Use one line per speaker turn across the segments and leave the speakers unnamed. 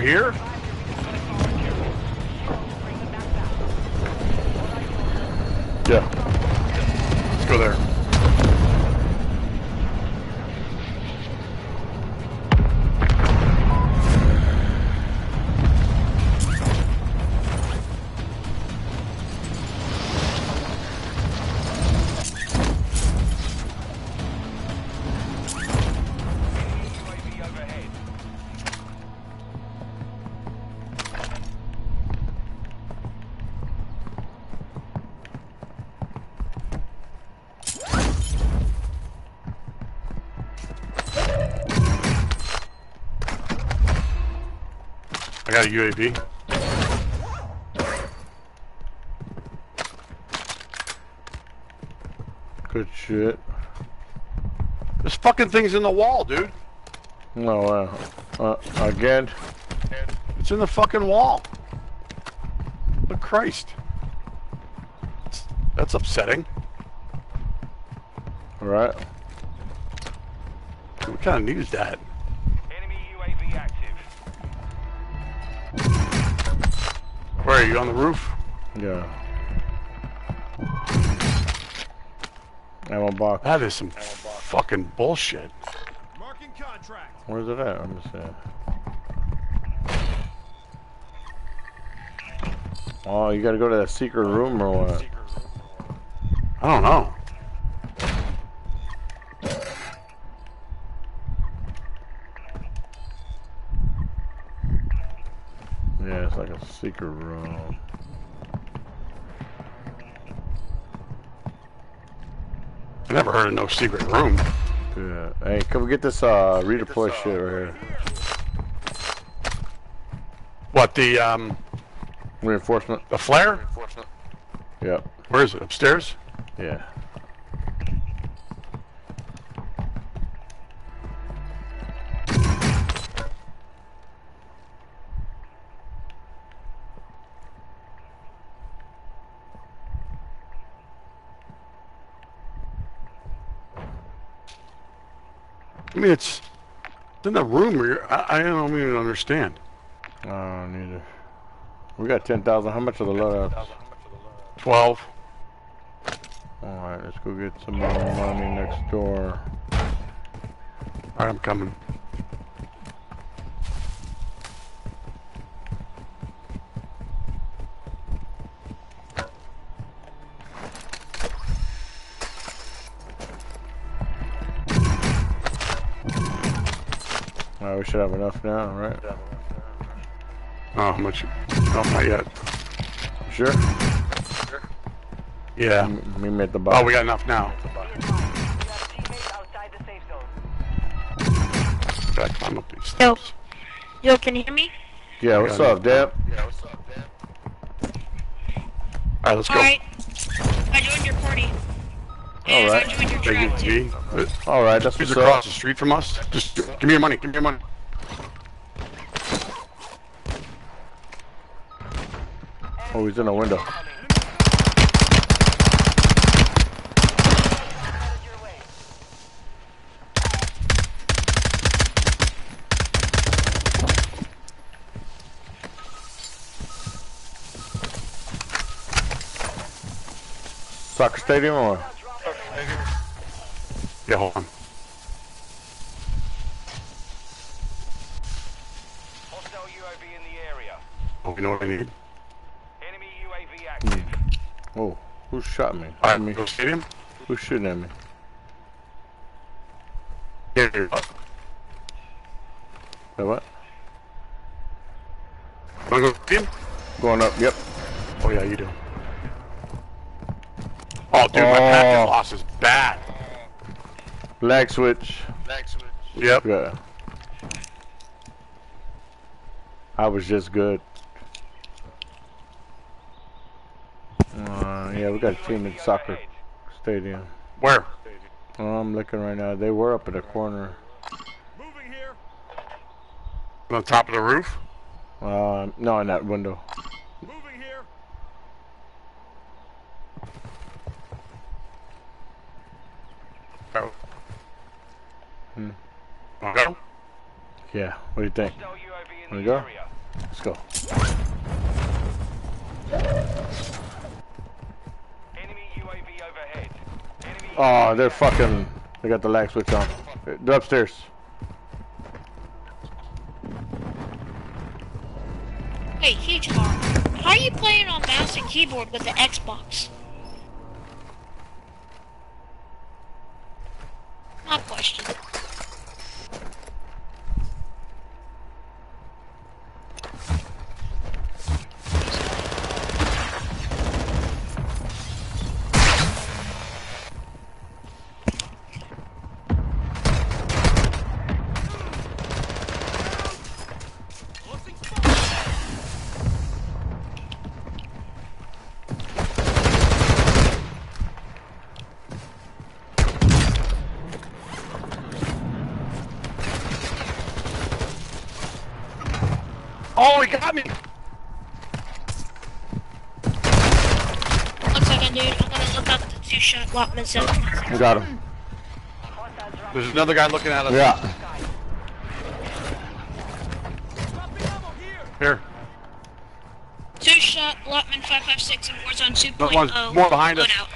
here? Got a UAV.
Good shit.
This fucking thing's in the wall, dude.
No, uh, uh, again?
It's in the fucking wall. But Christ. That's upsetting.
All right.
We kind of needed that. Where are you on the roof?
Yeah. Ammo box.
That is some fucking bullshit.
Marking contract.
Where's it at? I'm just saying. Oh, you gotta go to that secret room or what?
I don't know.
Yeah, it's like a secret room.
I never heard of no secret room.
Yeah. Hey, can we get this uh redeploy shit right here.
What the um
Reinforcement.
the flare? Reinforcement.
Yep.
Where is it? Upstairs?
Yeah.
I mean, it's, it's in the room. Where I, I don't even understand.
Oh, neither. We got 10,000. How much are the loadouts?
Twelve.
Alright, let's go get some more money next door.
All right, I'm coming.
Should have enough now, right?
Oh, how much? Oh, not yet.
Sure?
Yeah.
We made the
Oh, we got enough now.
We outside the safe zone.
Gotta climb up these
Yo.
steps.
Yo, can you hear me?
Yeah, what's
up, Deb?
Yeah, what's up, Deb?
All right, let's go.
Alright. I joined your party.
All right.
I joined your
Thank
track
you,
too.
T.
Alright, that's
Who's
what's
across
up.
the street from us? Just give me your money. Give me your money.
Oh, he's in a window.
Headed your way.
Soccer stadium or?
Yeah, hold on.
Hostile UAV in the area.
Oh, you know what I need?
Enemy UAV active.
Oh, who shot me?
All
I
right,
mean,
go stadium.
who's shooting at me?
Here, here.
Wait, what?
Wanna go stadium?
Going up, yep.
Oh yeah, you do. Oh, dude, my packet
Oh.
loss is bad.
Lag switch. Lag switch.
Yep.
Yeah. I was just good. Yeah, we got a team in soccer stadium.
Where?
Oh, I'm looking right now. They were up in a corner.
Moving here.
On top of the roof?
Uh, no, in that window.
Moving here.
Oh.
Hmm.
Go.
Yeah. What do you think?
Want
go? Let's go. Oh, they're fucking. They got the lag switch on. They're upstairs.
Wait, huge car. How are you playing on mouse and keyboard with the Xbox? Lachmann 7.
We got him.
There's another guy looking at us.
Yeah.
Here.
Two-shot Lachmann 556 and Warzone 2.0.
one's more behind us.
loadout.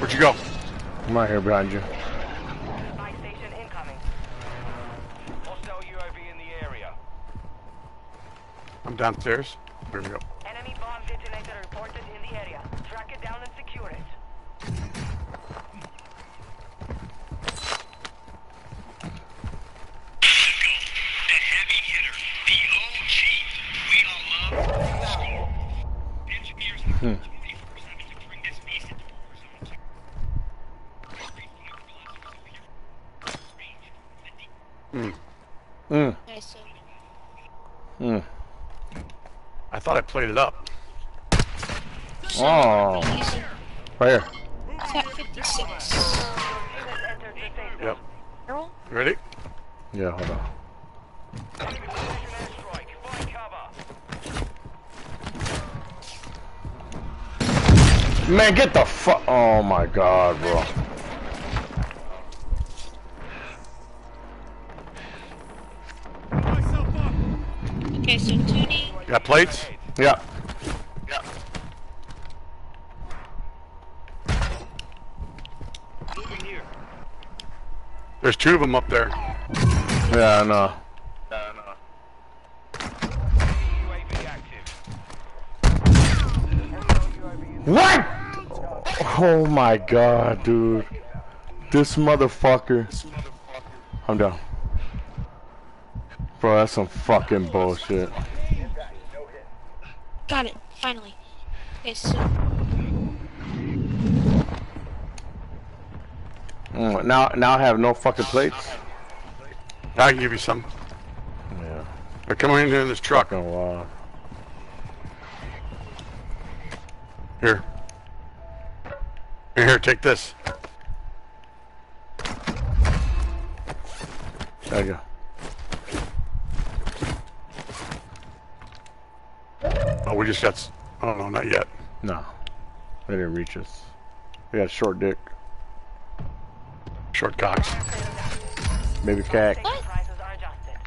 Where'd you go?
I'm right here behind you.
Downstairs. Here we go.
Enemy bomb detonator reported in the area. Track it down and secure it.
Mm.
Okay, so
Mm.
I thought I played it up.
Oh. Right here.
TAQ 56.
Units entered the safe zone.
Yep.
Errol?
Ready?
Yeah, hold on.
Enemy precision airstrike. Find cover.
Man, get the fuck. Oh my god, bro.
Okay, so 2D.
Got plates?
Yeah.
Moving here.
There's two of them up there.
Yeah, I know.
UAV active. Hostile
What? Oh my god, dude. This motherfucker. I'm down. Bro, that's some fucking bullshit.
Got it, finally. Okay, so uh,
Mm, now, now I have no fucking plates.
I can give you some.
Yeah.
They're coming in here in this truck.
Fucking wild.
Here. Here, here, take this.
There you go.
Oh, we just got. s- Oh no, not yet.
No. They didn't reach us. We got a short dick.
Short cocks.
Baby cat.
Station prices are adjusted.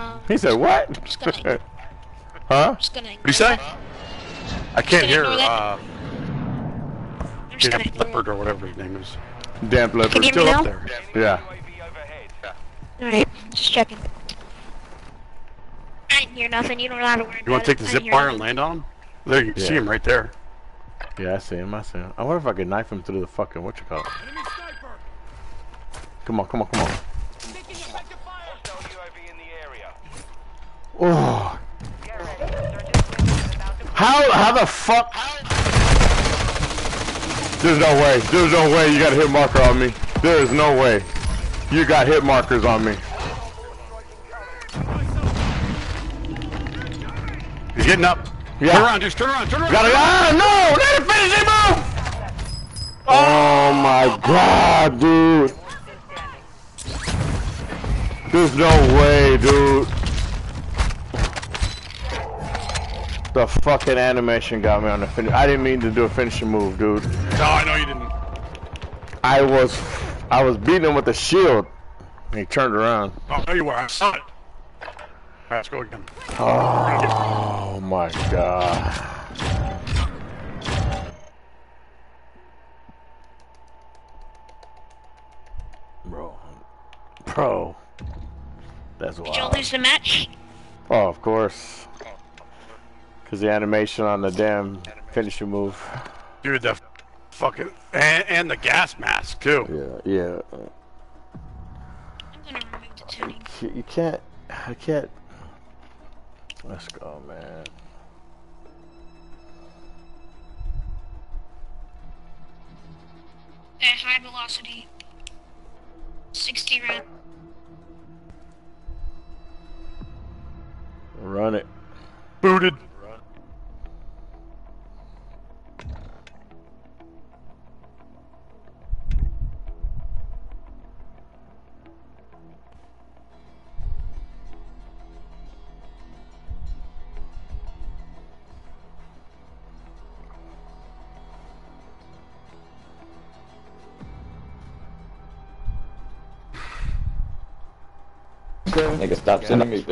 um,
He said what?
just gonna,
huh?
What do you say? I can't hear.
ignore that.
Uh,
I'm gonna.
Leopard or whatever his name is.
Damn leopard.
Can
Still up there.
Yeah.
Alright, just checking. I didn't hear nothing. You don't know how to worry
You want to take the
I
zip
didn't
wire and land on him? There, you can see him right there.
Yeah, I see him. I see him. I wonder if I could knife him through the fucking what you call it.
Enemy sniper.
Come on, come on, come on.
Taking effective fire.
Hostile UAV in the area.
Oh,
Get ready. Resurgence window is about to
how how the fuck? There's no way. There's no way you got a hit marker on me. There is no way. You got hit markers on me.
He's getting up.
Yeah.
Turn around, just turn around, turn around.
Gotta ah no! Let it finish it, move! Oh my god, dude. There's no way, dude. The fucking animation got me on the finish. I didn't mean to do a finishing move, dude.
No, I know you didn't.
I was, I was beating him with the shield. And he turned around.
Oh, no, you were. I saw it. Right, let's go again.
Oh my god. Bro. Bro. That's
Did y'all lose the match?
Oh, of course. Cause the animation on the damn finishing move.
Dude, the fucking and, and the gas mask too.
Yeah, yeah.
I'm gonna remove the tuning.
You you can't. I can't. Let's go, man.
At high velocity. 60 round.
Run it.
Booted.
Nigga, stop sending me.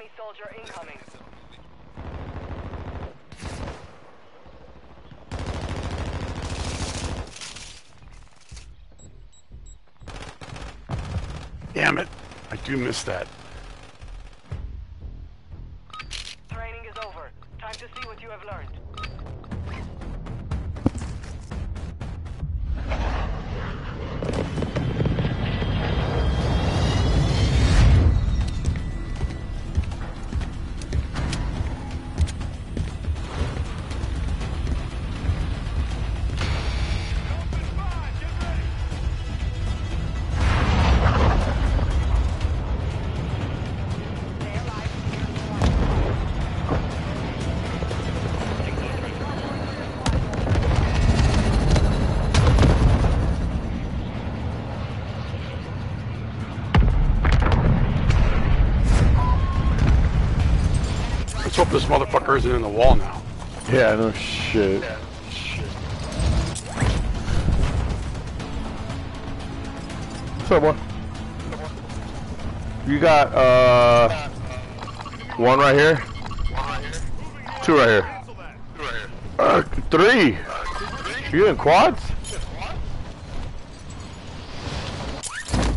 Enemy soldier incoming.
Damn it. I do miss that. This motherfucker isn't in the wall now.
Yeah, no shit. What's up, boy? You got, uh, one right here? Two right here. Uh, three. You in quads?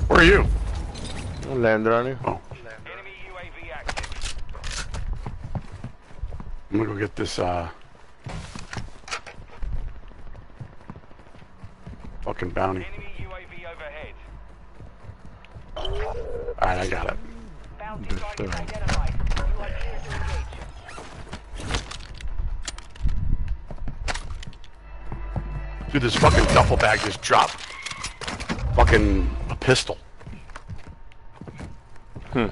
Where are you?
I landed on you.
Oh,
Enemy UAV active.
I'm gonna go get this, uh... Fucking bounty.
Enemy UAV overhead.
Alright, I got it.
Bounty target identified. You are clear to engage.
Dude, this fucking duffel bag just dropped. Fucking a pistol.
Hmm.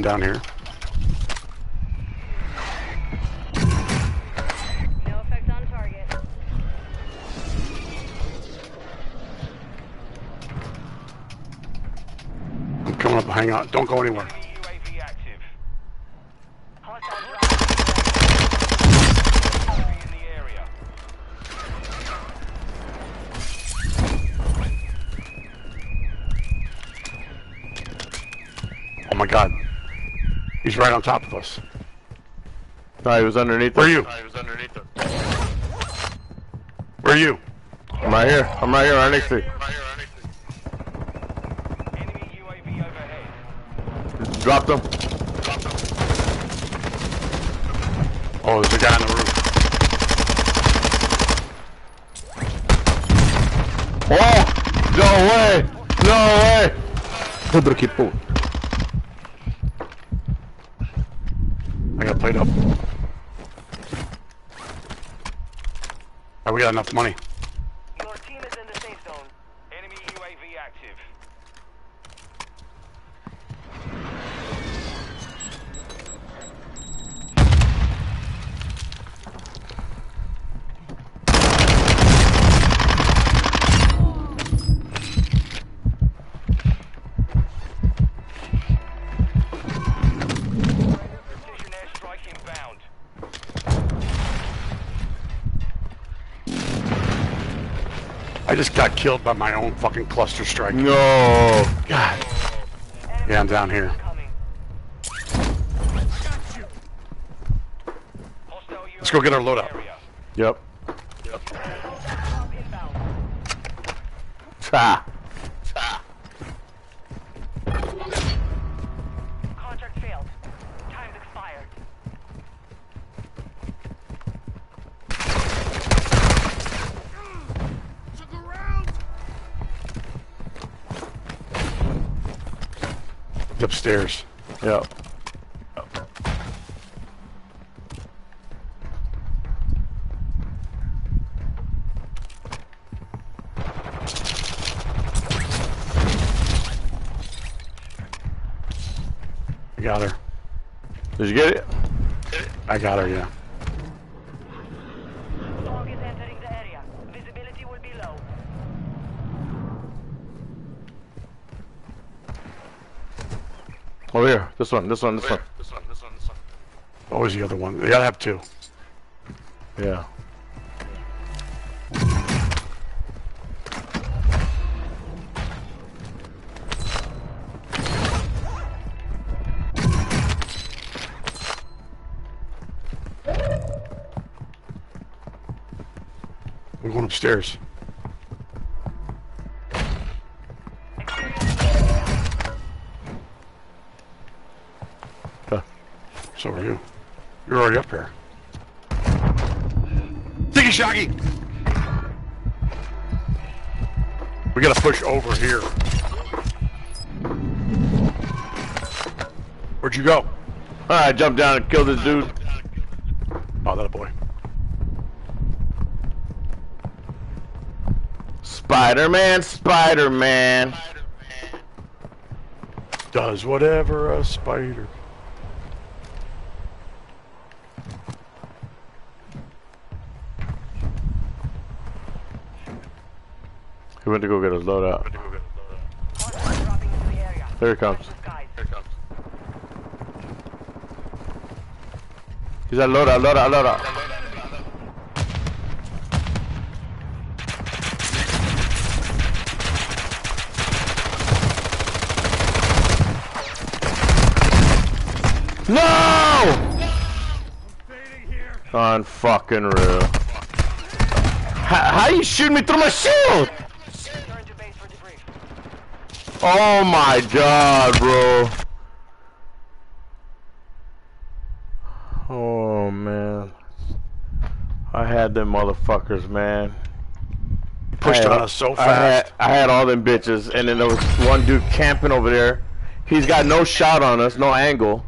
I'm down here.
No effect on target.
I'm coming up. Hang on. Don't go anywhere.
UAV active.
Hostile drop.
in the area.
Oh my god. He's right on top of us.
No, he was underneath
Where are you? No, he was underneath. Where you?
I'm right here. I'm right here, right next to you.
Drop them.
Drop them.
Oh, there's a guy on the roof.
Oh! No way! No way!
Who broke it? Enough money.
Your team is in the safe zone.
Enemy UAV active. Precision airstrike inbound.
I just got killed by my own fucking cluster strike.
No!
God. Yeah, I'm down here.
Coming.
Hostile UAV
Let's go get our loadout.
area.
Yep.
Inbound.
Ha!
Upstairs.
Yep.
I got her.
Did you get it?
I got her, yeah.
Dog is entering the area. Visibility will be low.
Over here. This one, this one, this one. This one, this one.
What was the other one? They gotta have two.
Yeah.
We're going upstairs. You're already up here. Diggy Shaggy! We gotta push over here. Where'd you go?
Alright, jump down and kill this dude.
Oh, that a boy.
Spider-Man, Spider-Man.
Does whatever a spider.
He went to go get his.
Hostile the.
There he comes. He's at loadout, loadout, loadout. No!
Here!
On fucking real. How, how you shoot me through my shield?
Return to base for debrief.
Oh my god, bro. Oh man. I had them motherfuckers, man.
pushed
had-
on us so
I had,
fast.
I had all them bitches, and then there was one dude camping over there. He's got no shot on us, no angle,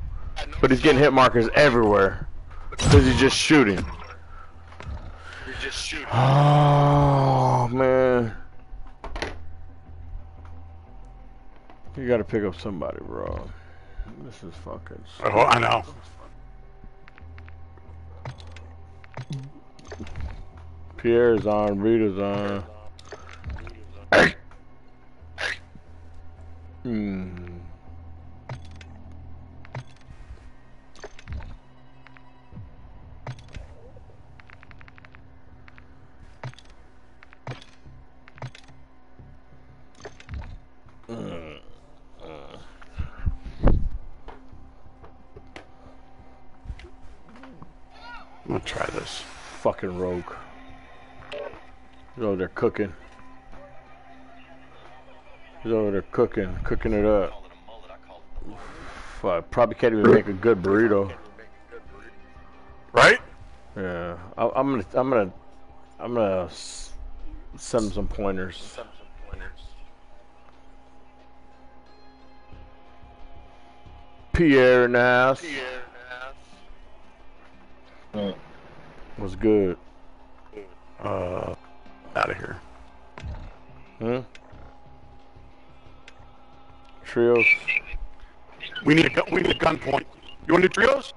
but he's getting hit markers everywhere because he's just shooting. You're just shooting. Oh man, you gotta pick up somebody, bro. This is fucking.
Oh, I know.
Pierre's on, Rita's on. Hmm. Fucking rogue. He's over there cooking. He's over there cooking, cooking it up. Fuck, probably can't even make a good burrito.
Right?
Yeah, I, I'm gonna, I'm gonna, I'm gonna send him some pointers. Pierre in the house. Was good.
Uh, out of here.
Hmm. Trios.
We need a gun. We need a gun point. You want to do trios?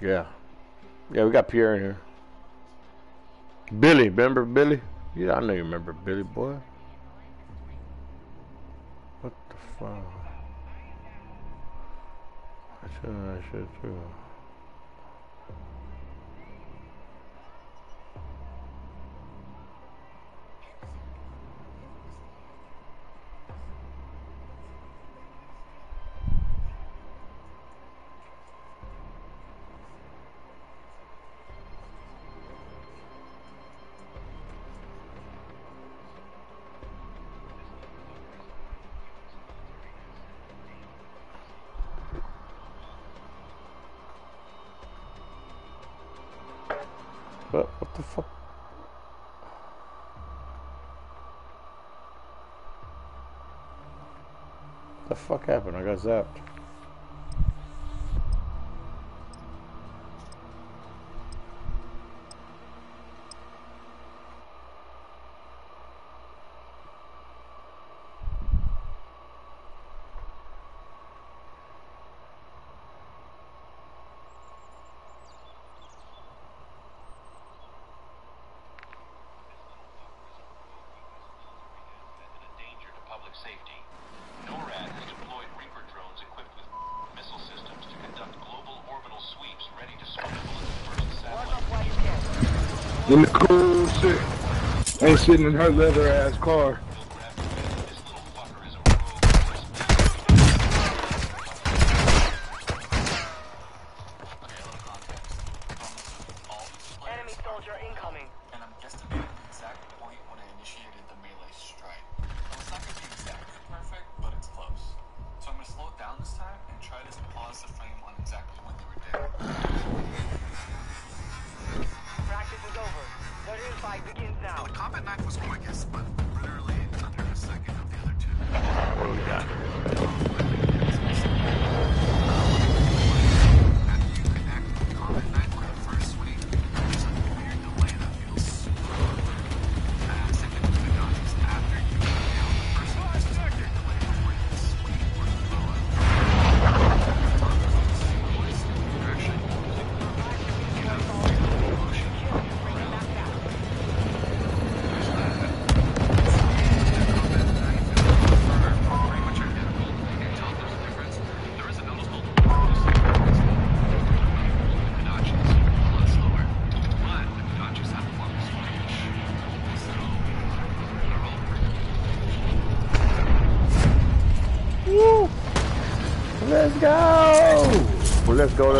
Yeah. Yeah, we got Pierre in here. Billy, remember Billy? Yeah, I know you remember Billy, boy. What the fuck? I should, I should too. Happened? I got zapped.
and a danger to public safety. NORAD has deployed Reaper drones equipped with missile systems to conduct global orbital sweeps ready to swivel at the first satellite.
In the cool shit. Ain't sitting in her leather ass car.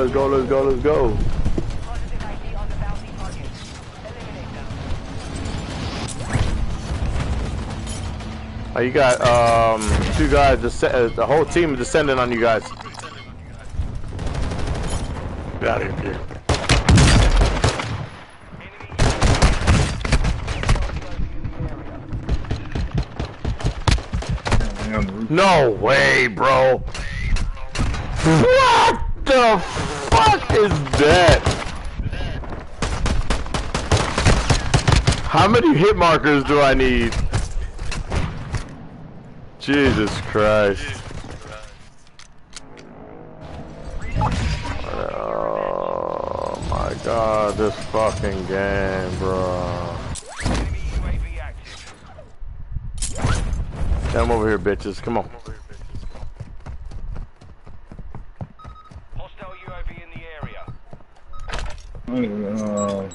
Let's go, let's go, let's go. Uh, you got um two guys. Uh, the whole team is descending on you guys.
Get out of here.
No way, bro. What the fuck is that? How many hit markers do I need? Jesus Christ. Oh my god, this fucking game, bro. Come over here, bitches. Come on.
Hostile UAV in the area.
Uh,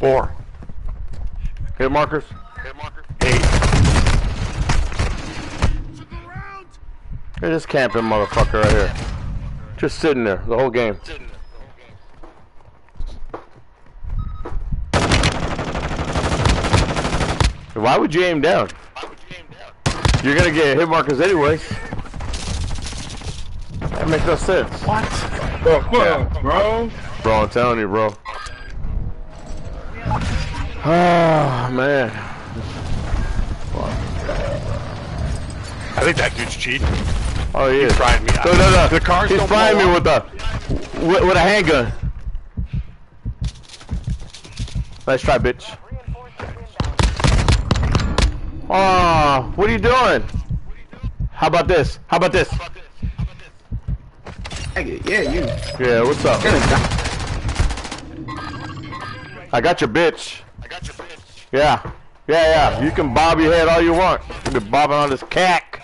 Four.
Hit markers?
Eight.
To the ground!
Hey, this camping motherfucker right here. Just sitting there the whole game. Why would you aim down? You're gonna get hit markers anyways. That makes no sense.
What?
fuck, fuck, bro.
Bro, I'm telling you, bro. Ah, man.
I think that dude's cheating.
Oh, he is.
Fried me.
No, no, no.
The cars
He's
don't
frying me with a with, with a handgun. Nice try, bitch. Oh, what are you doing? How about this? How about this?
Yeah, you.
Yeah, what's up? I got your bitch. Yeah. Yeah, yeah. You can bob your head all you want. You be bobbing on this cack.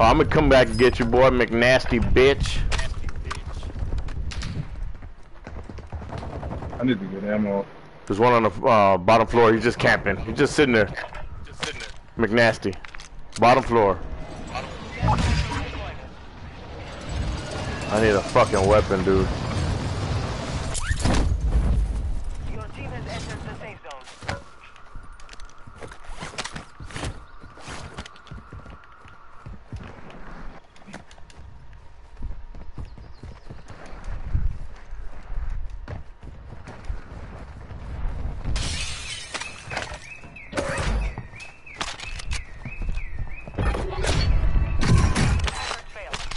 Oh, I'm gonna come back and get you, boy, McNasty bitch.
I need to get ammo.
There's one on the uh, bottom floor. He's just camping. He's just sitting there. McNasty. Bottom floor. I need a fucking weapon, dude.
Your team has entered the safe zone.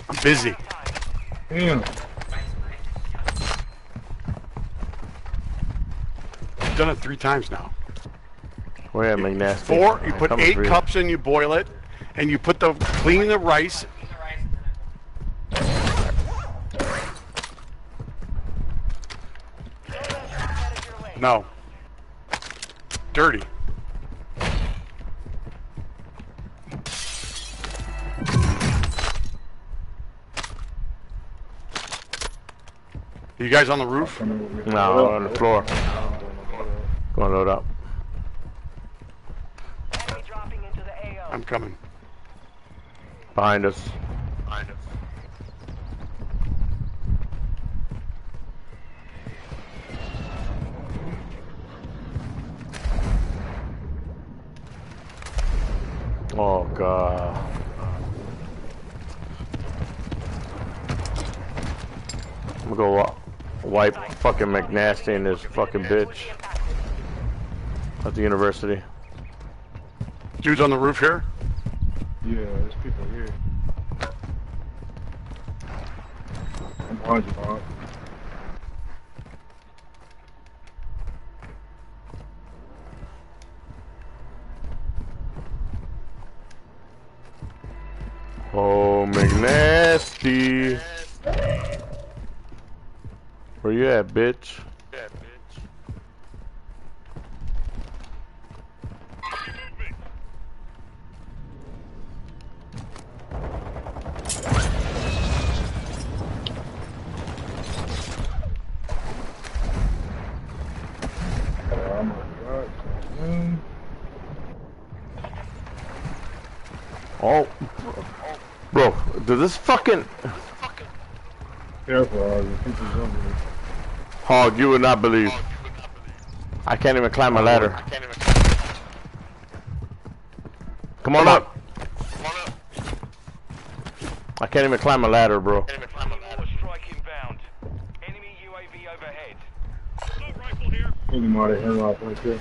I'm busy.
Damn.
I've done it three times now.
Where am McNasty?
Four, you
I'm
put eight
for you.
cups in, you boil it, and you put the clean the rice.
Headed your way.
No. Dirty. You guys on the roof?
No, on the floor. To load up.
Enemy dropping into the AO.
I'm coming.
Behind us. Behind us. Oh god. I'm gonna go wa- wipe McNasty and this fucking bitch at the university.
Dude's on the roof here.
Yeah, there's people here. I'm behind you, Bob.
Oh, McNasty. Where you at, bitch?
Oh my god. Mm.
Oh, bro, does this fucking
Careful, Ozzy. I think he's over here.
hog? You would not believe. I can't even climb a ladder. Come on up. I can't even climb a ladder, bro.
War strike inbound. Enemy UAV overhead.
Assault rifle here!
Fully modded hemlock right there.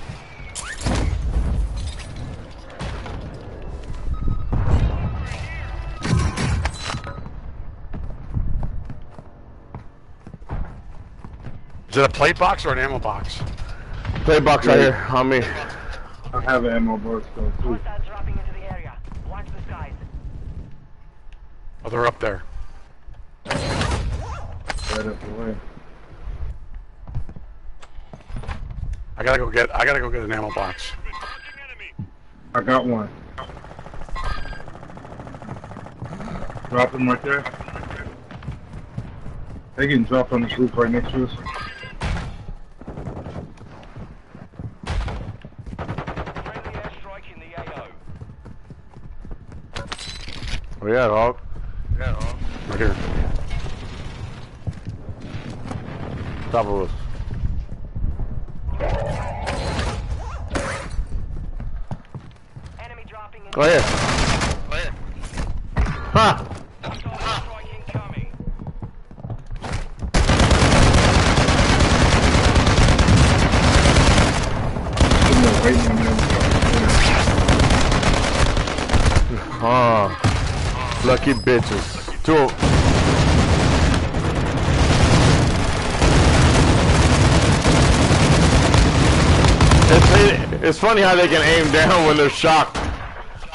Is it a plate box or an ammo box?
Plate box right here on me.
I have an ammo box though too.
Dropping into the area. Watch the skies.
Oh, they're up there.
Right up the way.
I gotta go get. I gotta go get an ammo box.
I got one. Drop them right there. They getting dropped on this roof right next to us.
Friendly airstrike in the AO.
Where you at, Hog?
Right here.
Top of us.
Enemy dropping in.
Go ahead. Ha!
Hostile airstrike incoming.
Sitting there waiting on them.
Lucky bitches. Two. It's, it's funny how they can aim down when they're shocked.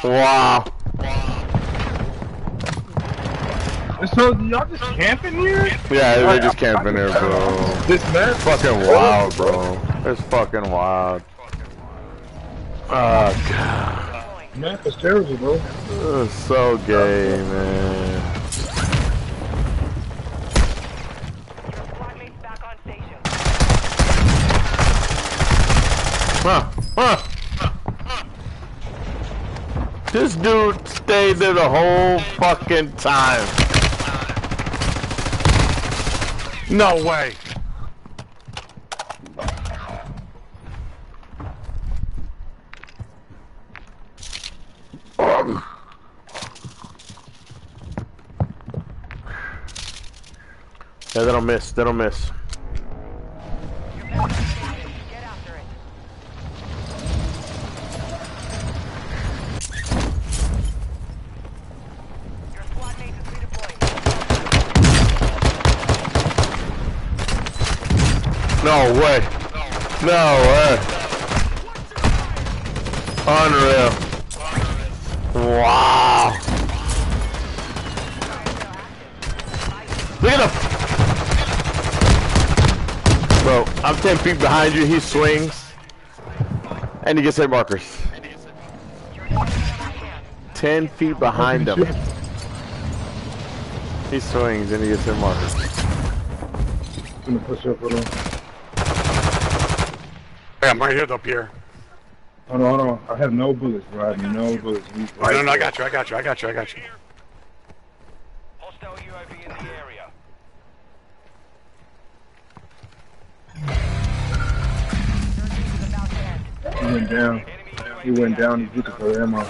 Wow.
So y'all just camping here?
Yeah, they're just camping there, bro.
This map
Fucking wild, bro. It's fucking wild. Oh, God.
Map is terrible, bro.
So gay, man. This dude stayed there the whole fucking time.
No way.
Yeah, they don't miss. They don't miss.
Get after it. Your squad mates is redeploying.
No way. No way. Unreal. Wow. Look at the. Bro, I'm 10 feet behind you. He swings. And he gets hit markers. 10 feet behind him. He swings and he gets hit markers.
I'm gonna push up with him.
Hey, I'm right here, up here.
Hold on, hold on. I have no bullets, bro. I have no bullets. He's
No, no, no, I got you. I got you. I got you. I got you.
He went down. He went down. He's looking for ammo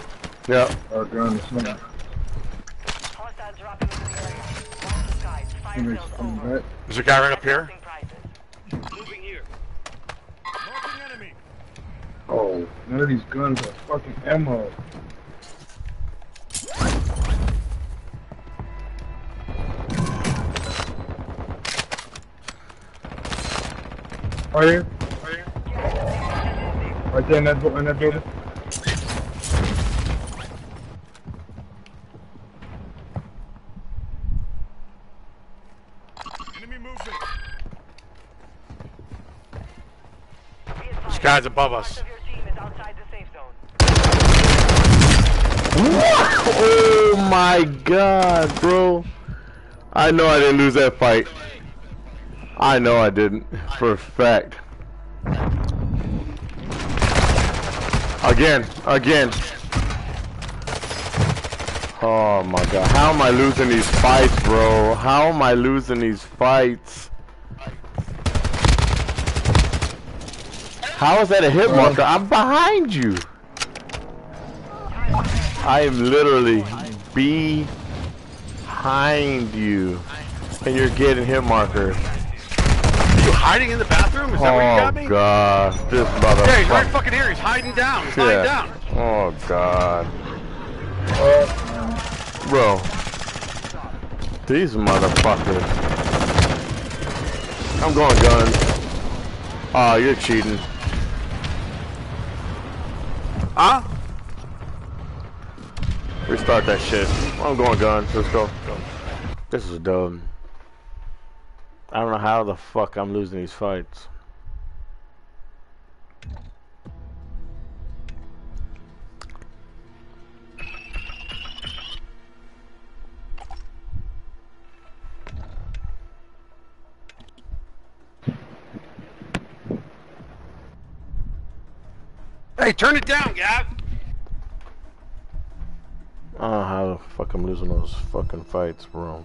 Yeah.
Uh, or a gun or something.
Hostiles dropping into the area. Watch the skies. Fire
He's
sales
coming
over.
back.
There's a guy right up here.
Prizes.
Moving here.
Marking enemy.
Oh, none of these guns are fucking ammo. Right here? Right there in that, bu- in that building?
Enemy movement.
Be advised,
This guy's above us.
Part of your team is outside the safe zone.
Oh my god, bro. I know I didn't lose that fight. I know I didn't, for a fact. Again, again. Oh my god, how am I losing these fights, bro? How am I losing these fights? How is that a hit marker? I'm behind you. I am literally behind you. And you're getting hit markers.
You hiding in the bathroom? Room? Is that where you oh, got
Oh
me?
god, this motherfucker.
Yeah, he's right fucking here. He's hiding down. He's
Yeah.
down.
Oh god. Bro. These motherfuckers. I'm going guns. Oh, you're cheating.
Huh?
Restart that shit. I'm going guns. Let's go. This is dumb. I don't know how the fuck I'm losing these fights.
Hey, turn it down, Gav.
I don't know how the fuck I'm losing those fucking fights, bro.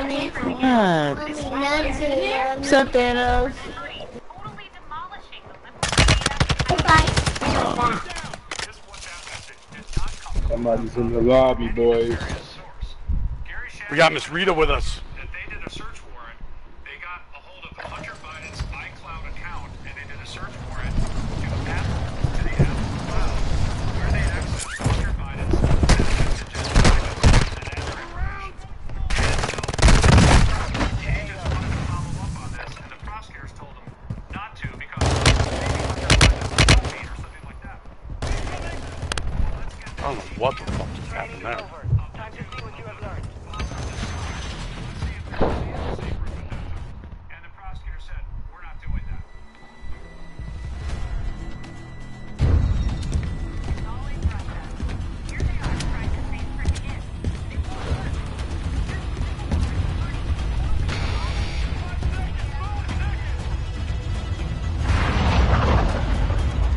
Nothing. Something else.
Somebody's in the lobby, boys.
We got Miss Rita with us.
That they did a search warrant. They got a hold of Hunter Biden's iCloud account, and they did a search warrant to Apple, to the Apple cloud, where they accessed Hunter Biden's messages, private and other information. And so, he just wanted to follow up on this, and the prosecutors told him not to because maybe Hunter Biden was cheat or something like that.
I don't know what the fuck just happened there.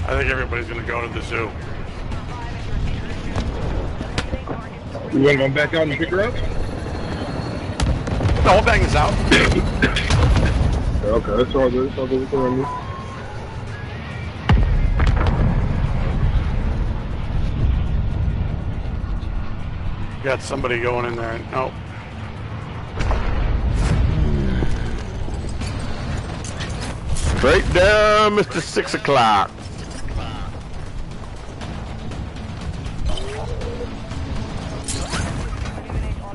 I think everybody's gonna go to the zoo.
You want to go back out and pick her up?
No, we'll bang this out.
Okay, that's all good. That's all good. That's all good.
Got somebody going in there. No.
Straight down, Mr. Six O'Clock.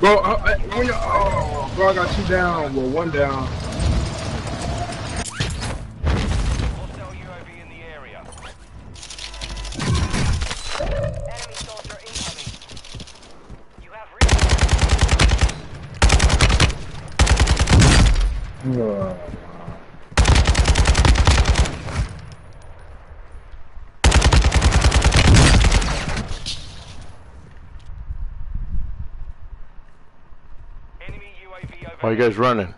Bro, uh, uh, when you, oh, bro, I got two down. Well, one down.
Hostile UAV in the area.
Enemy soldier incoming. You have reached
Uh,
Enemy Over.
You guys running?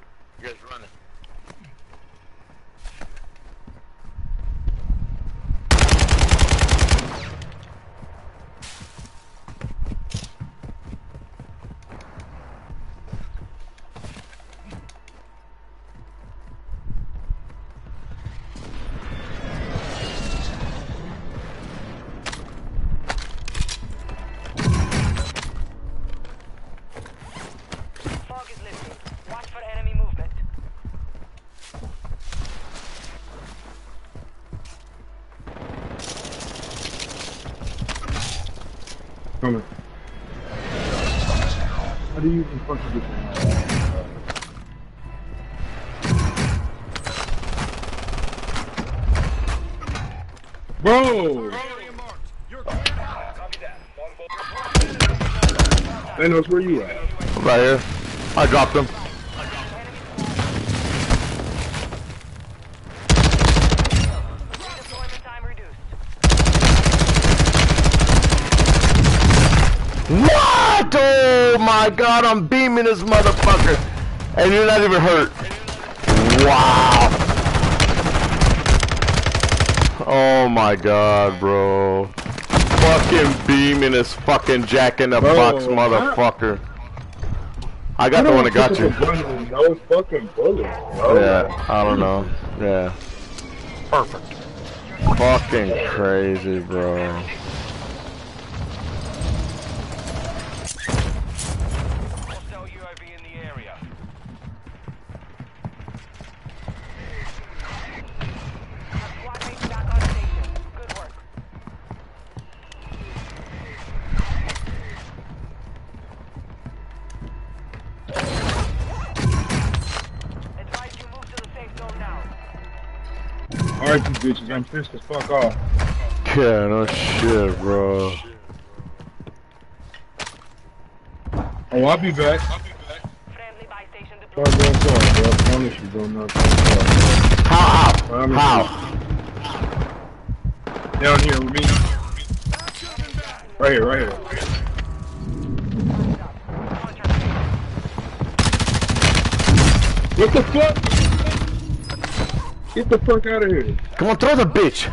Thanos, where you at?
Right here. I dropped him.
Deployment time reduced.
What? Oh my god, I'm beaming this motherfucker. And you're not even hurt. Wow. Oh my god, bro. Fucking beaming his fucking jack in the
Bro,
box motherfucker. I got the one that got you.
No fucking bullets, bro.
Yeah, I don't know. Yeah.
Perfect.
Fucking crazy, bro.
Alright, you bitches, I'm pissed as fuck off.
Yeah, no shit, bro.
Oh, I'll be back.
Friendly buy station
Start
deployed.
going sorry, bro. I promise you, bro. Not sorry.
How? How?
Down here with me. Right here, right here. What the fuck? Get the fuck out of here.
Come on, throw the bitch.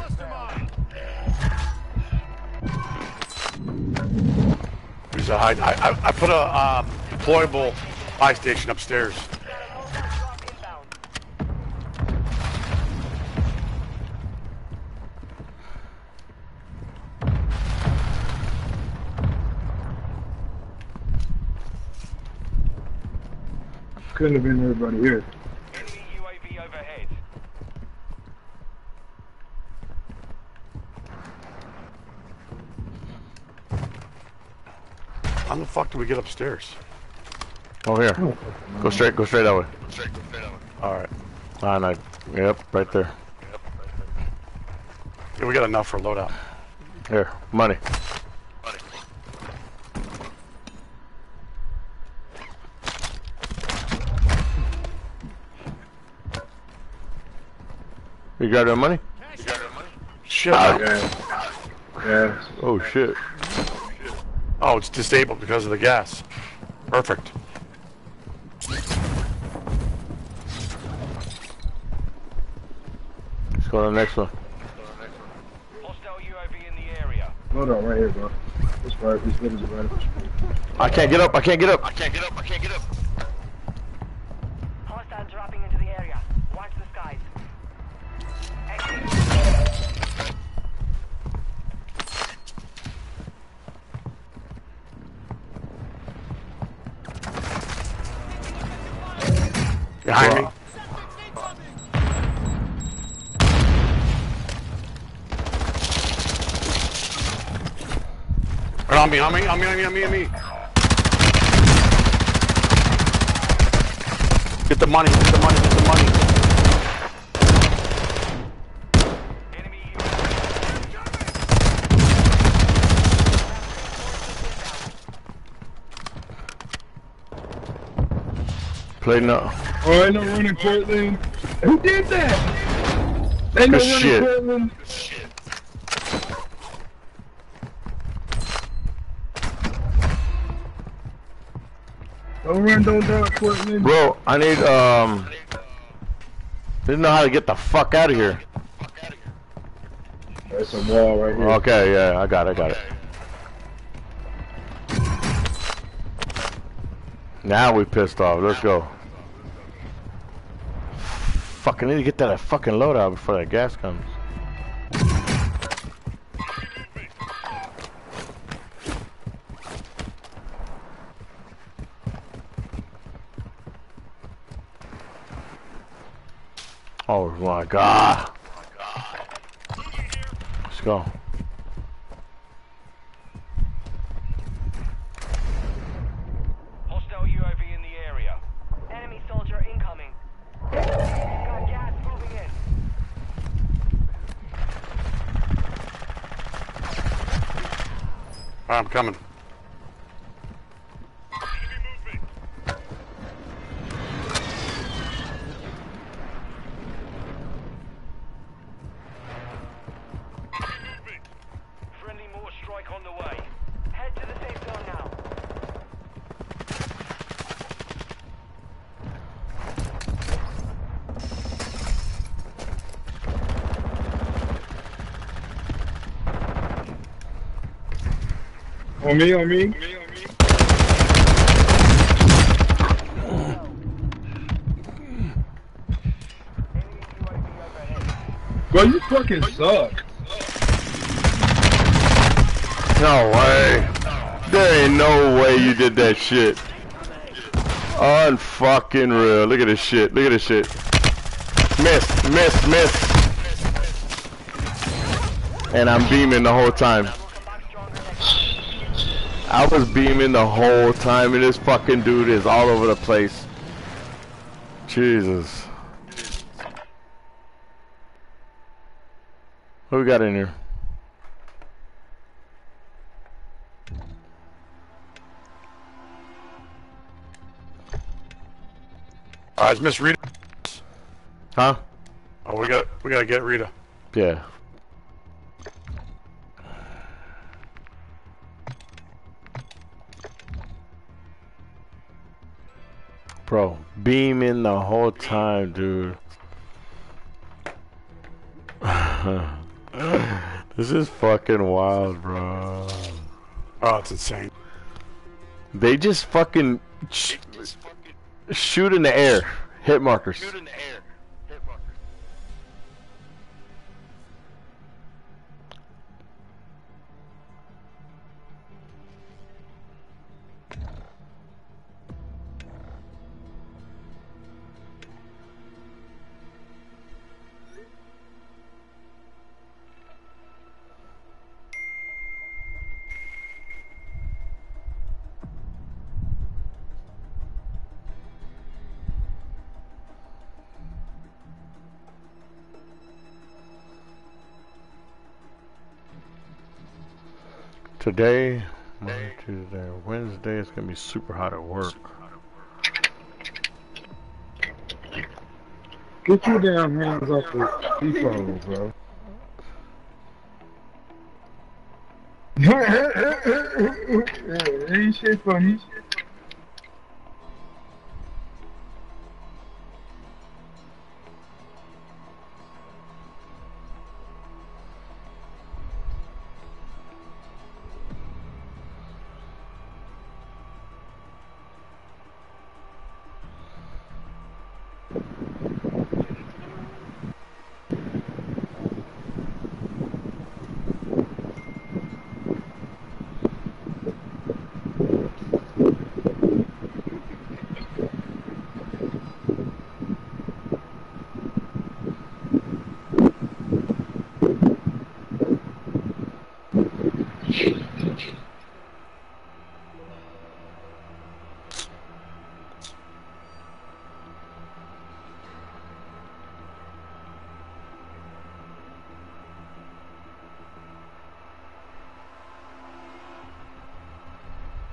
There's a hide. I, I, I put a um, deployable buy station upstairs.
Couldn't have been everybody here.
Enemy UAV overhead.
How the fuck do we get upstairs?
Oh, here. Go straight, go straight that way.
All right.
Ah, no. Yep, right there.
Yeah, we got enough for a loadout.
Here, money. Money. You got that money? You got that money?
Shit.
Yeah. Yeah.
Oh shit.
Oh, it's disabled because of the gas. Perfect.
Let's go to the next one.
Hostile UAV in the area.
Hold on, right here, bro. This right, this good is right up the street.
I can't get up, I can't get up.
Hostile
Behind me. Right on me, on me, on me, on me, on me, on me. Get the money, get the money, get the money.
Enemy UAV.
Play no.
Oh, ain't no running Portland. Who did that? Ain't no running
shit.
Portland. Don't run, don't die, Portland.
Bro, I need um didn't know how to get the fuck out of here.
There's a wall right here.
Okay, yeah, I got it, I got it. Now we pissed off. Let's go. Fucking need to get that fucking loadout before that gas comes. Oh my god. Let's go.
I'm coming.
Me on
me, Me on me. Bro, you fucking suck.
No way. There ain't no way you did that shit. Unfucking real. Look at this shit. Look at this shit. Miss, miss, miss. And I'm beaming the whole time. I was beaming the whole time and this fucking dude is all over the place. Jesus. Who we got in here?
Alright, is Miss Rita?
Huh?
Oh, we got we gotta get Rita.
Yeah. Bro, beaming the whole time, dude. this is fucking wild, bro.
Oh, it's insane.
They just fucking sh shoot in the air, hit markers. Today, Monday, Tuesday, Wednesday, it's gonna be super hot at work.
Get your damn hands off the people, bro. Ain't shit funny.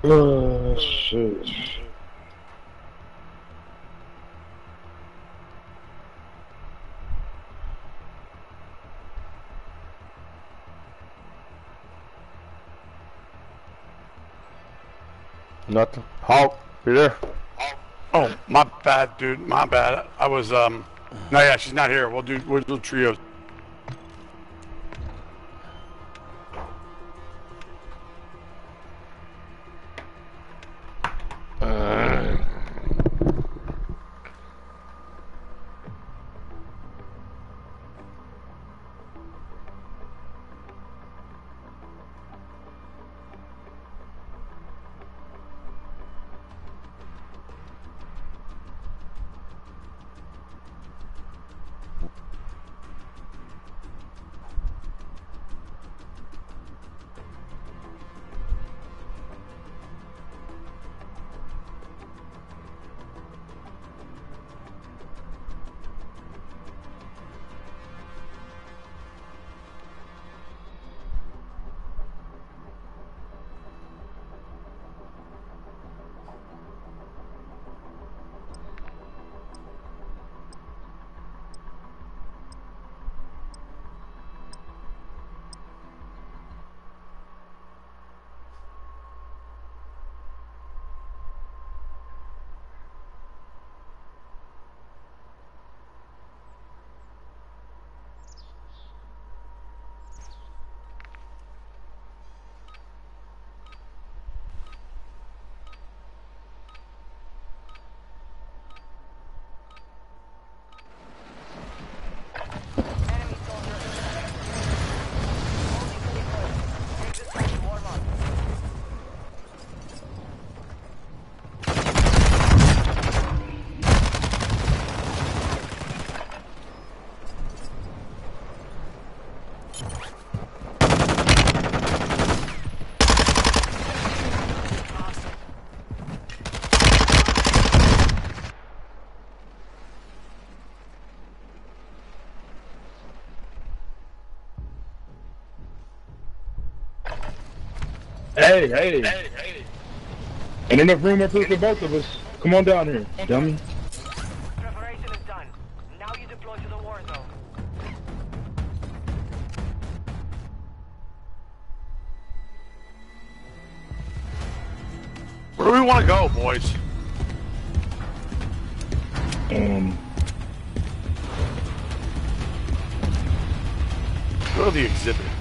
Oh, shit.
Nothing. Halt. You there?
Oh, my bad, dude. My bad. I was um. No, yeah, she's not here. We'll do we'll do trios.
Hey, hey. hey, hey. And enough room up here for both of us. Come on down here, dummy.
Preparation is done. Now you deploy to the war zone.
Where do we want to go, boys?
Um,
Go to the exhibit.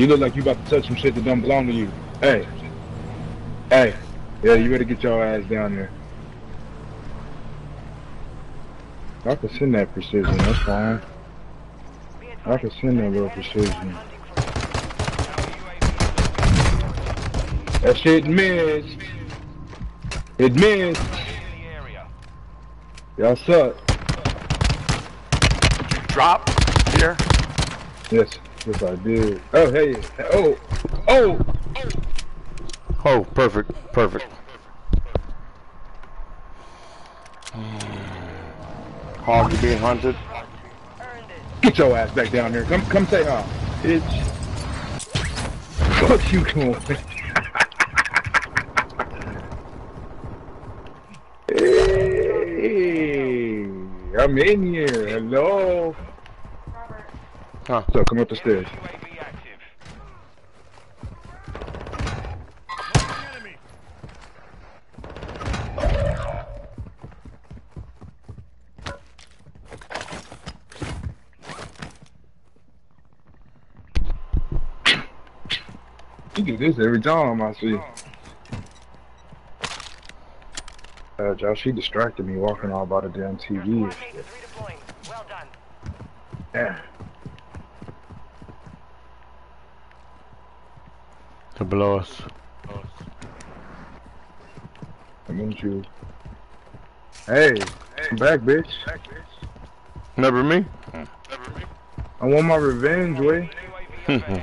You look like you about to touch some shit that don't belong to you. Hey. Hey. Yeah, you better get your ass down there. I can send that precision, that's fine. I can send that little precision. That shit missed. It missed. Y'all suck.
Did you drop here?
Yes, yes I did. Oh, hey. Oh, oh.
Oh, perfect, perfect. Hmm. Hog, you being hunted?
Get your ass back down here. Come, come say hi, bitch. Fuck you, going. hey, I'm in here. Hello.
Huh.
So come up the stairs.
UAV active.
You do this every time I see. Uh, Josh, she distracted me walking all about a damn TV. and
Squad mate
shit.
is redeploying. Well done.
Yeah.
To below us.
I mean you. Hey, I'm back, bitch.
Remember me? Never me.
I want my revenge, way. I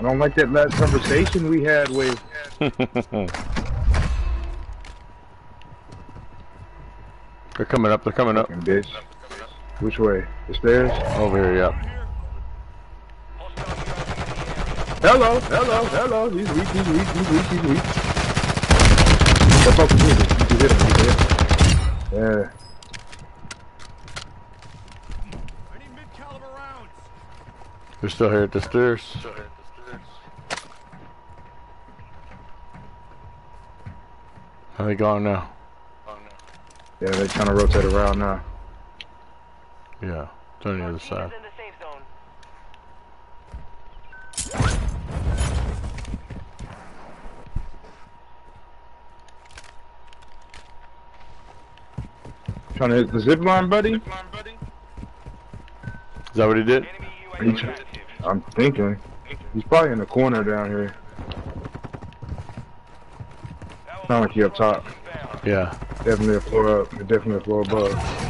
don't like that last conversation we had, way.
They're coming up, they're coming up.
Fucking bitch. Which way? The stairs?
Over here, yep.
Hello, hello, hello. He's weak, he's weak, he's weak, he's weak. The fuck is he? You can hit him, you can hit him. Yeah.
I need mid-caliber rounds.
They're still here at the stairs. How they gone now?
Yeah, they're trying to rotate around now.
Yeah, it's on the other side.
Trying to hit the zip line, buddy?
Is that what he did?
Enemy
He
UAV
tr-
active.
I'm thinking. He's probably in the corner down here. Sound like he up top.
Yeah.
Definitely a floor up. Definitely a floor above.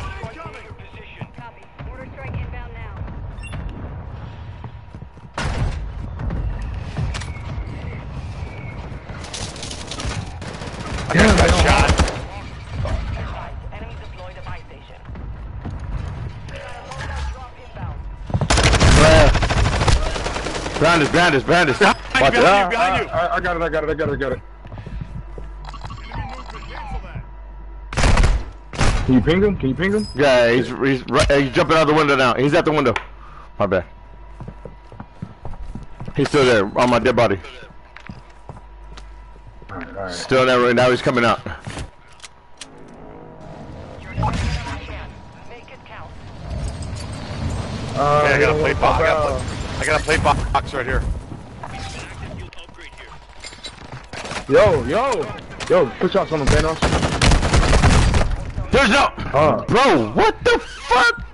Behind us, behind us, behind us. Watch
Behind
it.
you,
Ah,
behind you.
I, I got it, I got it, I got it, I got it.
Enemy movement. Cancel that.
Can you ping him? Can you ping him?
Yeah, he's he's right, he's jumping out the window now. He's at the window. My bad. He's still there on my dead body.
Alright, alright.
Still there right now. He's coming out.
You're doing what you can. Make it count.
Uh,
Okay, I gotta play
don't
I gotta
pop
I got a play box right here.
Yo, yo, yo, put shots on them, Thanos.
There's no.
Uh,
Bro, what the fuck?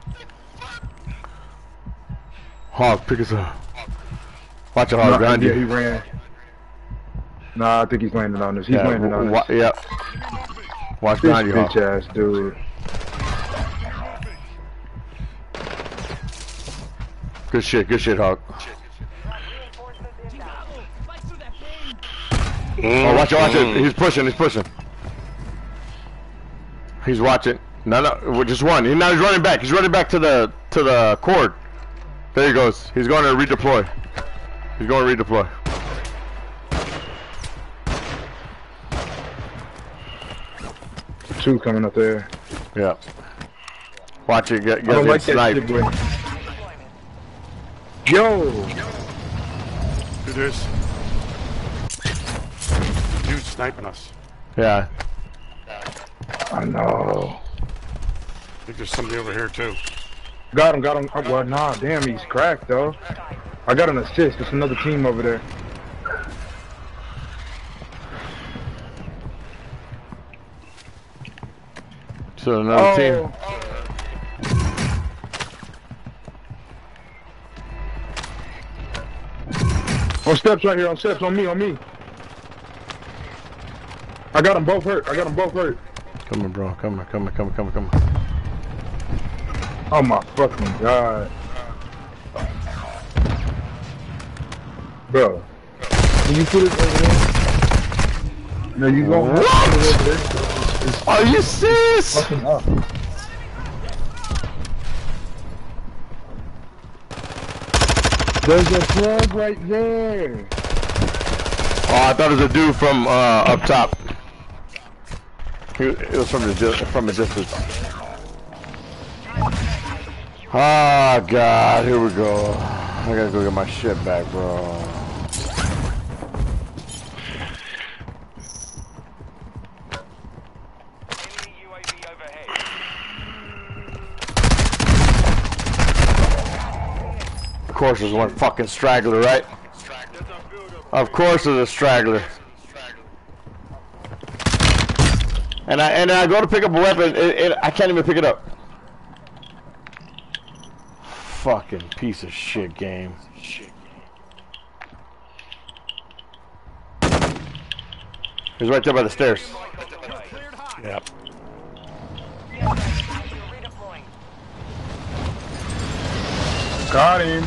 Hog, pick us up. Watch it, Hog,
no, yeah,
you.
he ran. Nah, I think he's landing on this. He's
Yeah,
landing on this.
yeah. Watch
This
behind you, Hog.
bitch ass dude.
Good shit, good shit, Hog. Oh, watch it, watch it. Mm. He's pushing, he's pushing. He's watching. No, no, well, just one. He, now he's running back. He's running back to the to the cord. There he goes. He's going to redeploy. He's going to redeploy.
Two coming up there.
Yeah. Watch it get get
don't
get
like
sniped.
Yo!
Dude, there's dude sniping us.
Yeah.
I know.
I think there's somebody over here too.
Got him, got him. Oh, well, nah, damn, he's cracked, though. I got an assist. There's another team over there.
So another oh. team.
Oh. On steps right here, on steps, on me, on me. I got them both hurt. I got them both hurt.
Come on, bro. Come on, come on, come on, come on, come on.
Oh my fucking god. Bro. Can you put it over there? No, you won't have to it over there. It's
Are you serious?
fucking up. There's a flag right there.
Oh, I thought it was a dude from uh, up top. It was from the from a distance. Ah, God, here we go. I gotta go get my shit back, bro. Of course, there's one fucking straggler, right? Of course, there's a straggler. And I and I go to pick up a weapon, and, and I can't even pick it up. Fucking piece of shit game. He's right there by the stairs.
Yep.
Got him.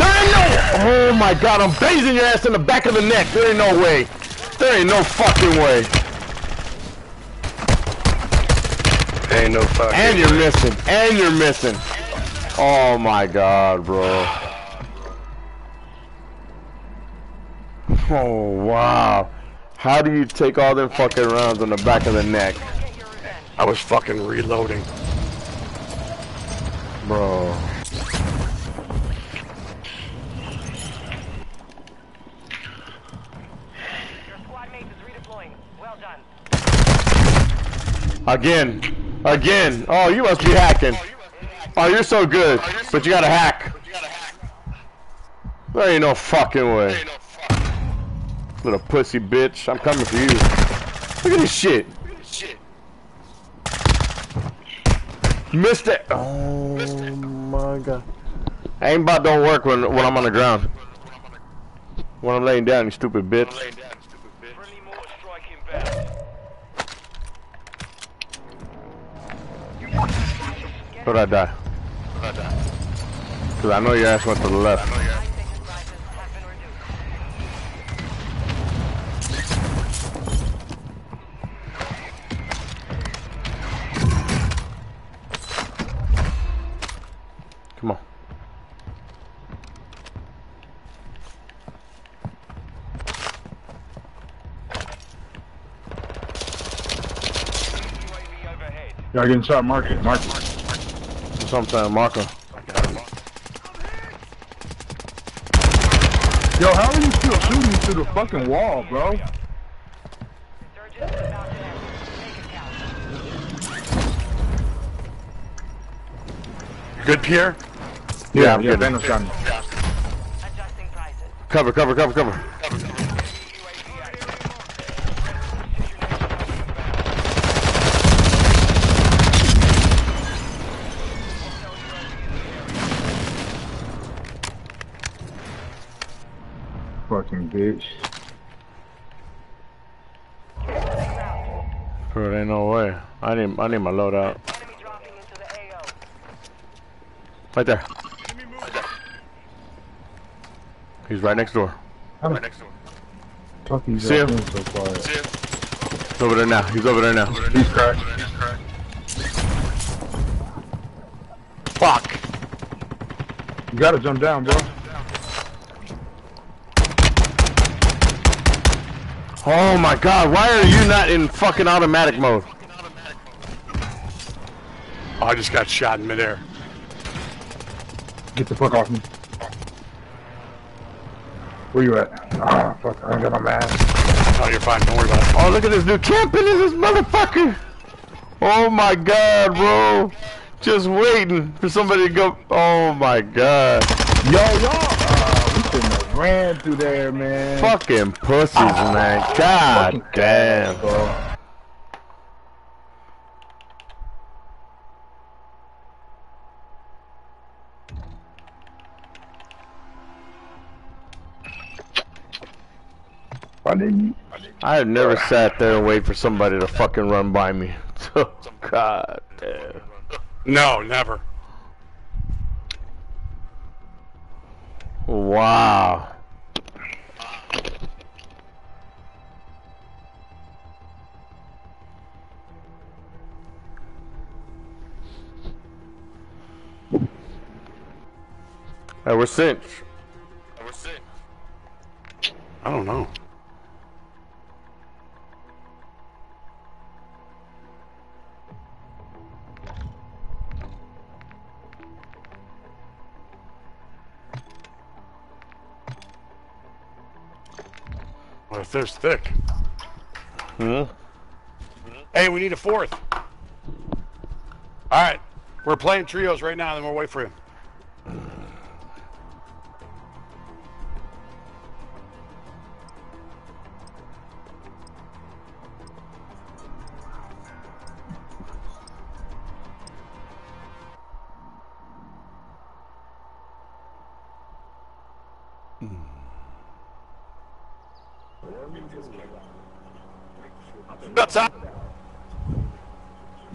There ain't no. Oh my god, I'm basing your ass in the back of the neck. There ain't no way. There ain't no fucking way.
Ain't no fucking.
And you're missing. And you're missing. Oh my god, bro. Oh wow. How do you take all them fucking rounds on the back of the neck,
Get your revenge.
I was fucking reloading.
bro?
Your squad mate is redeploying. Well done.
Again. Again. Oh, you must be hacking. Oh, you're so good. But you gotta hack. There ain't no fucking way. Little pussy bitch. I'm coming for you. Look at this shit. Missed it. Oh my god. Aimbot don't work when when I'm on the ground. When I'm laying down, you stupid bitch.
Friendly mortar strike inbound.
How'd I die? Cause I know your ass went to the left.
Buy station prices have been reduced.
Come on.
Y'all getting shot, mark it,
something, marker.
Yo, how are you still shooting through the fucking wall, bro?
Good, Pierre?
Yeah, yeah I'm
yeah,
good.
Cover, cover,
cover, cover. cover, cover.
Fucking bitch.
Bro, ain't no way. I need, I need my loadout.
Enemy dropping into the AO.
Right there. He's right next door.
I'm Right next door. Fuck these
See him?
guys so quiet.
He's over there now. He's over there now.
He's cracked.
Fuck.
You gotta jump down, bro.
Oh my god, why are you not in fucking automatic mode?
Oh, I just got shot in midair.
Get the fuck off me. Where you at? Ah, fuck, I ain't got no mask.
Oh, you're fine. Don't worry about it.
Oh, look at this dude camping in this motherfucker. Oh my god, bro. Just waiting for somebody to go. Oh my god.
Yo, y'all, uh, we shouldn't have ran through there, man.
Fucking pussies, ah. man. God
Fucking
damn.
ass, bro. Didn't?
I have never sat there and wait for somebody to fucking run by me. So god damn.
No, never.
Wow. Hey, we're cinch.
I don't know. Well, if there's thick.
Hmm?
Hey, we need a fourth. All right, we're playing trios right now, then we'll wait for him.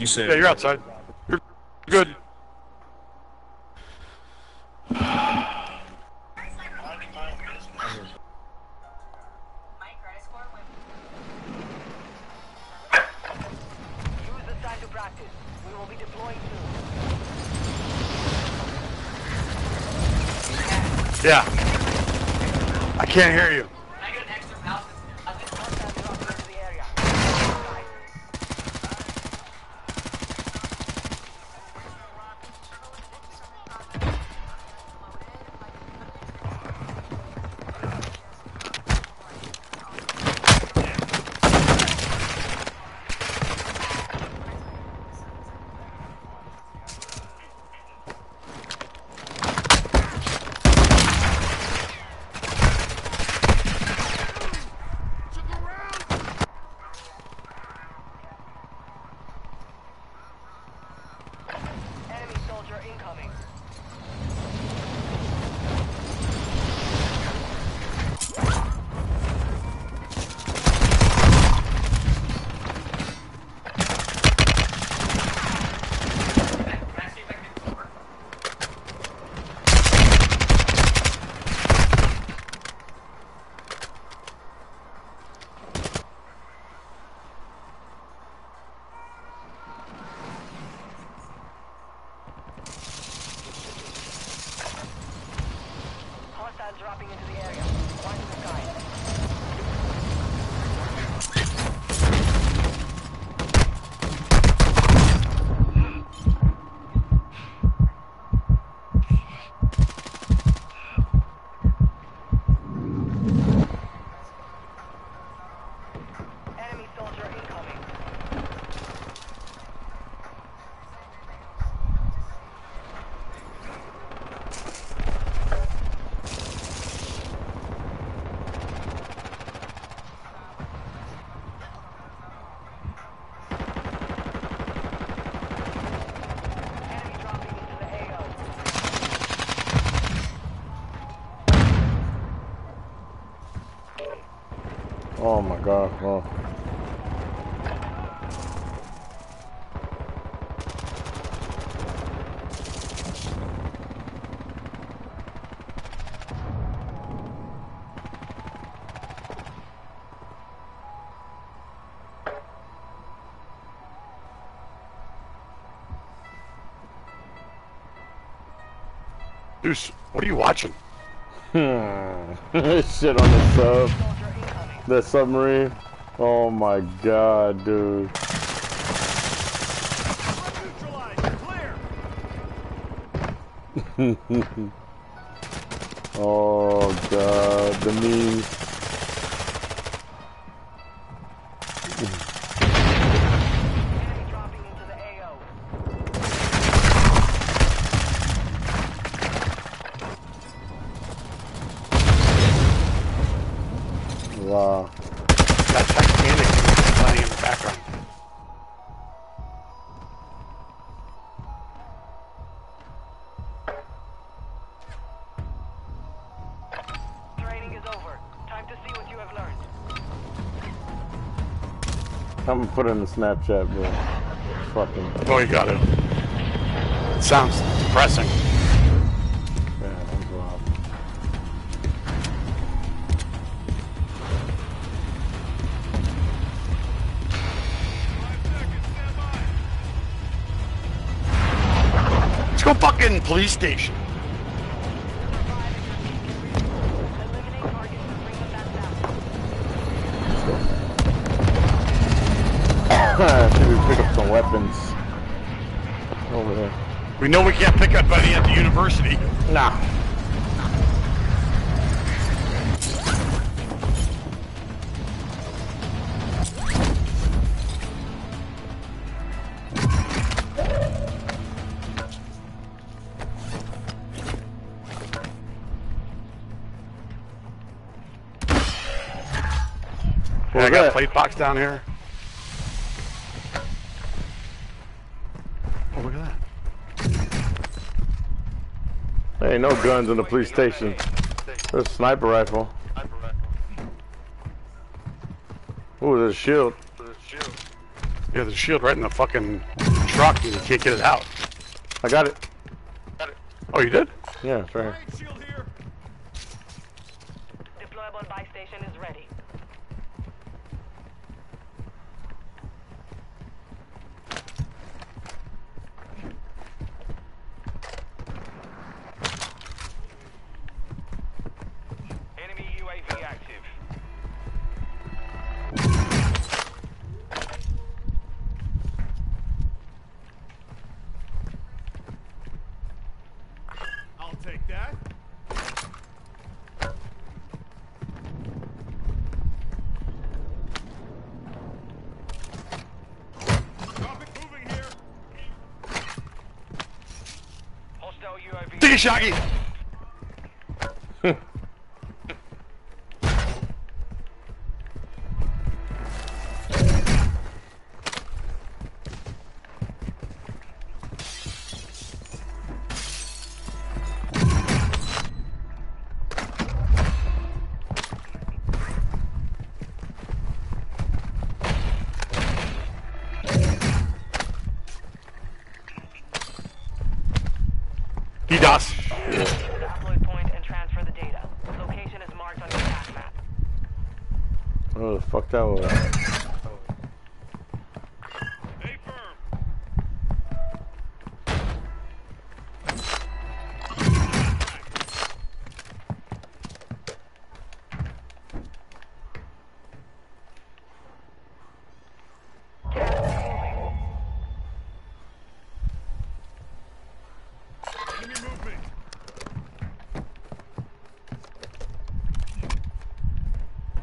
You said
Yeah, you're outside. You're good. Yeah. I can't hear you.
God. Oh.
Deuce, what are you watching?
Hmm. Shit on the sub. The submarine. Oh my god, dude. Oh god, the memes.
Time to see what you have learned.
I'm gonna put it in the Snapchat, bro. Fucking.
Oh, you got it. It sounds depressing.
Yeah, I'm glad.
Let's go fucking police station.
Weapons over there.
We know we can't pick up any at the university.
Nah.
Yeah, I got a plate box down here. Oh, look at that.
There ain't no guns in the police station. There's a sniper rifle. Ooh, there's a shield.
Yeah, there's a shield right in the fucking truck and you can't get it out.
I got it. Got it.
Oh, you did?
Yeah, it's right here.
Riot shield here.
Shaggy!
Oh, the fuck that was.
Stay firm.
Gas is moving.
Enemy movement.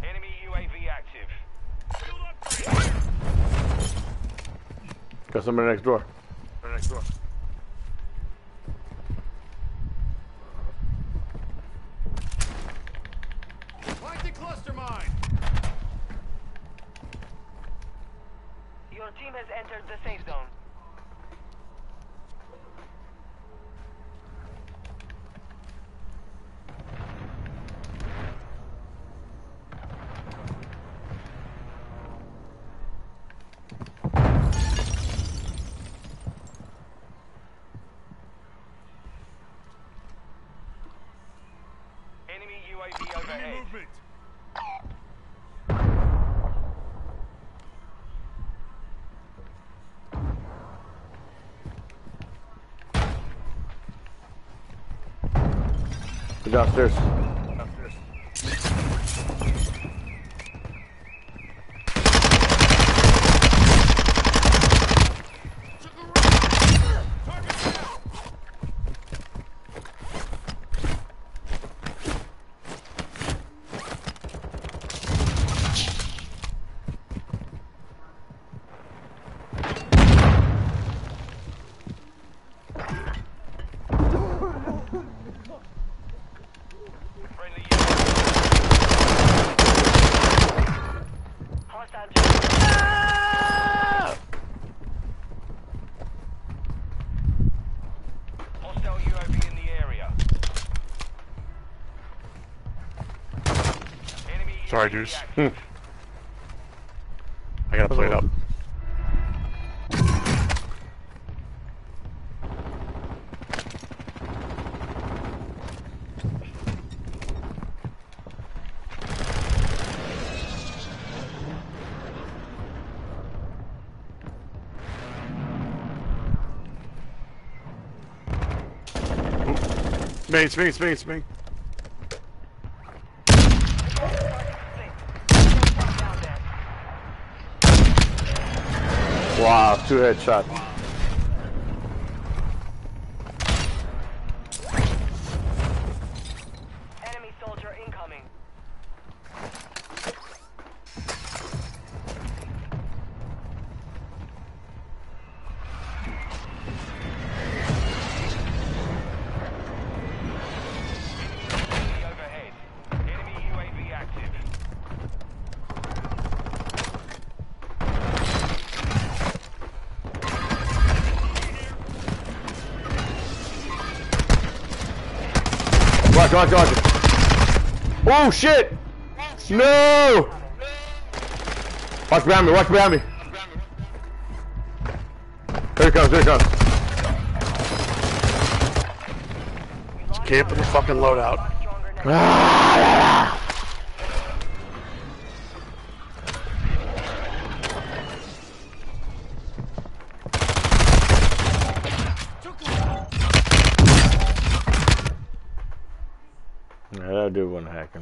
Enemy UAV active.
Shield upgrade.
Got somebody next door.
Next door. Planting cluster mine.
Your team has entered the safe zone.
Enemy UAV overhead.
They're downstairs.
Friendly UAV.
Hostile
Hostile UAV in the area. Enemy
Sorry,
UAV
Deuce.
active.
I gotta play it up. Spinning, spinning, spinning, spinning.
Wow, two headshots. Watch, watch. Oh shit! No! Watch behind me, watch behind me. Here it comes, here it comes.
Camp in the fucking loadout.
Yeah, that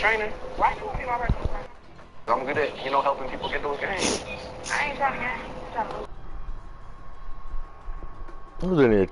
your personal trainer. Why you want to be my personal trainer? I'm good at, you know, helping people get those games. I ain't trying to game. I'm trying to lose.
Who's in here?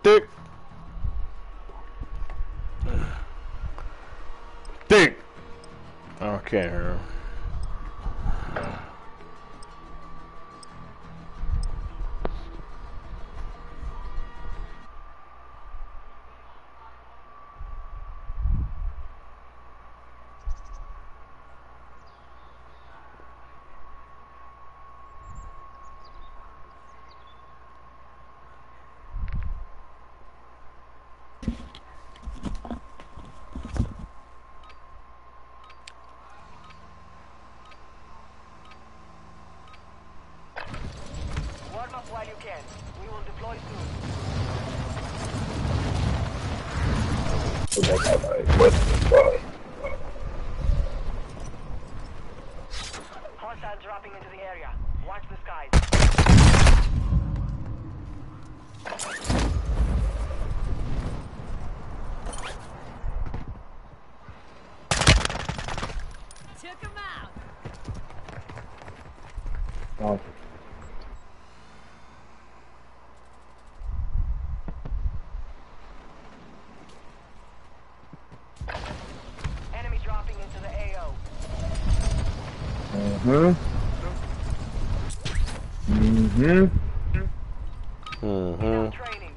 You can. We will deploy soon. Hostile dropping into the area. Watch the skies.
Awesome.
Enemy dropping into the AO.
Mm-hmm. Mm-hmm.
Mm-hmm.
Training.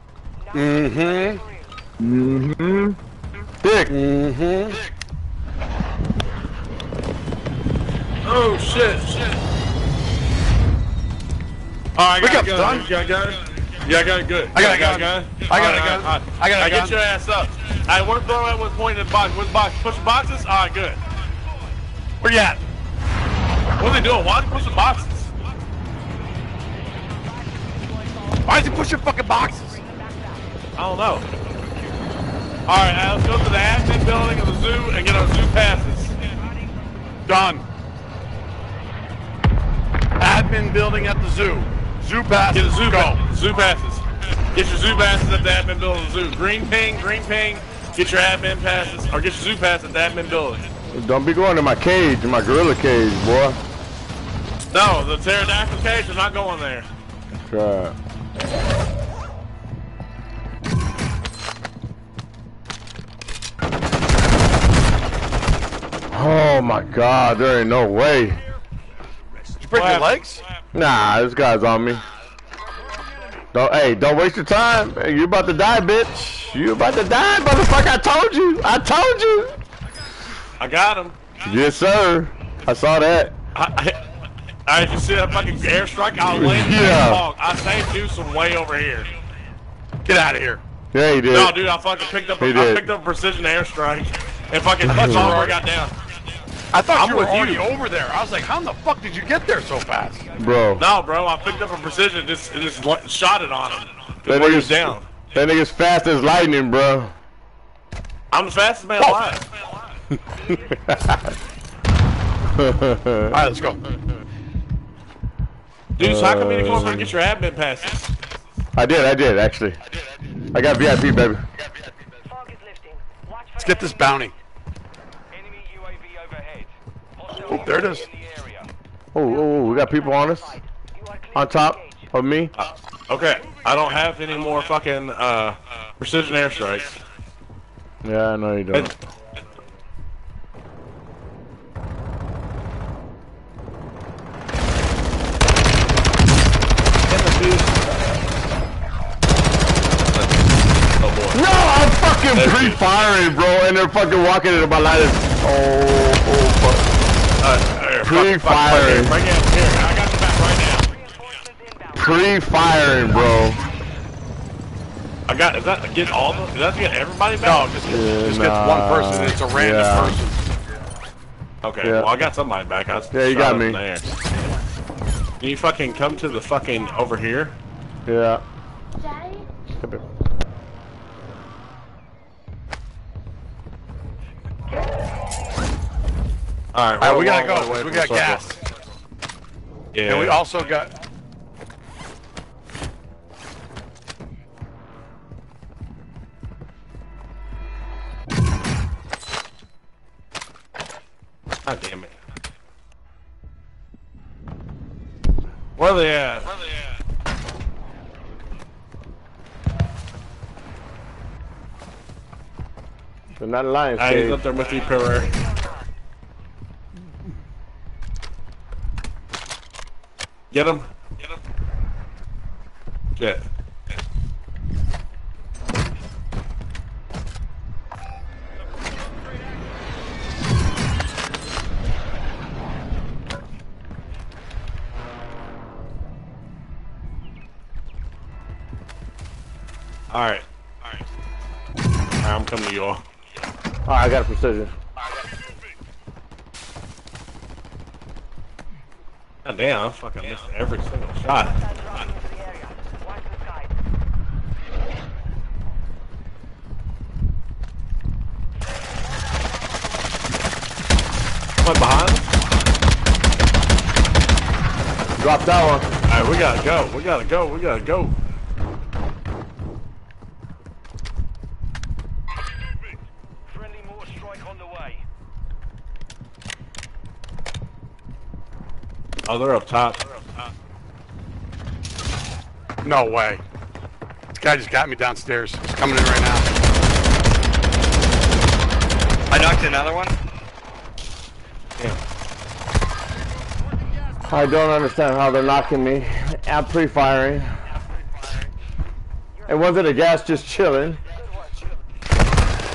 Mm-hmm.
Mm-hmm.
Dick.
Mm-hmm.
Oh shit! Shit! Alright, I
Wake
got gun.
son.
Got gun? Yeah, I got a good.
I got a
gun.
I got a
Alright,
gun.
alright,
I got a gun.
Get your ass up. I want to throw at one point in the box. Where's box? Push the boxes? Alright, good.
Where you at?
What are they doing? Why are they pushing boxes?
Why is he pushing fucking boxes?
I don't know. Alright, uh, let's go to the admin building of the zoo and get our zoo passes.
Done. Admin building at the zoo. Zoo pass.
Get a zoo
Go.
pa- zoo passes. Get your zoo passes at the admin building zoo. Green ping, green ping. Get your admin passes, or get your zoo pass at the admin building.
Don't be going to my cage, in my gorilla cage, boy.
No, the pterodactyl cage is not going there.
God. Oh my god, there ain't no way.
Did you break your legs?
Nah, this guy's on me. Don't, hey, don't waste your time. Hey, you about to die, bitch. You about to die, motherfucker. I told you. I told you.
I got him.
Yes, sir. I saw that.
I, I, I just see that fucking airstrike. I laying
Yeah.
log. I saved you some way over here.
Get out of here.
Yeah, he did.
No, dude, I fucking picked up. A, I picked up a precision airstrike and fucking that's all I got down.
I thought
I'm
you were already
you.
over there. I was like, how in the fuck did you get there so fast?
Bro.
No, bro, I picked up a precision. Just, just shot it on him.
That
Before he was
nigga's
down.
That nigga's fast as lightning, bro.
I'm the fastest man
Whoa.
alive.
All right, let's go.
Dude, so how come you didn't come over and uh, get your admin passes?
I did, I did, actually. I got VIP, baby.
Fog is lifting. Watch for
Let's get this bounty.
Enemy UAV overhead. Hostile
Oh, there it is.
UAV in the area.
Oh, oh, oh, we got people on us.
You are clear
On top of me.
Okay, I don't have any more fucking uh, precision airstrikes.
Yeah, I know you don't.
Oh boy.
No, I'm fucking pre-firing, bro, and they're fucking walking into my line. Oh, oh, fuck.
Uh, here, fuck, fuck,
Pre-firing.
Bring it here. I got your back right now.
Pre-firing, bro.
I got. Is that get all the? Is that to get everybody back?
No, just,
Yeah,
just get one
nah.
person. It's a random
Yeah.
person.
Okay.
Yeah.
Well, I got somebody back. I
Yeah, you got me.
in the air. Can you fucking come to the fucking over here?
Yeah.
Daddy?
Come here.
All right.
All right, we gotta go.
way
'cause We got
the
gas.
Yeah.
and we also got.
God damn it. Where they at?
They're not lying,
Ah, he's
Cage.
up there with you, Pereira. Get him. Get him. Get. Alright. Alright. Alright, I'm coming to you all.
Alright, I got a precision.
God damn, I fucking missed every single shot.
Hostiles dropping into the area. Watch the skies.
Am I behind?
Drop that one.
Alright, we gotta go. We gotta go. We gotta go.
Friendly mortar strike on the way.
Oh, they're up top. They're up top.
No way. This guy just got me downstairs. He's coming in right now.
I knocked another one. Yeah.
I don't understand how they're knocking me. I'm pre-firing. It wasn't a gas just chilling.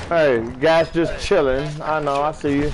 Hey, gas just chilling. I know, I see you.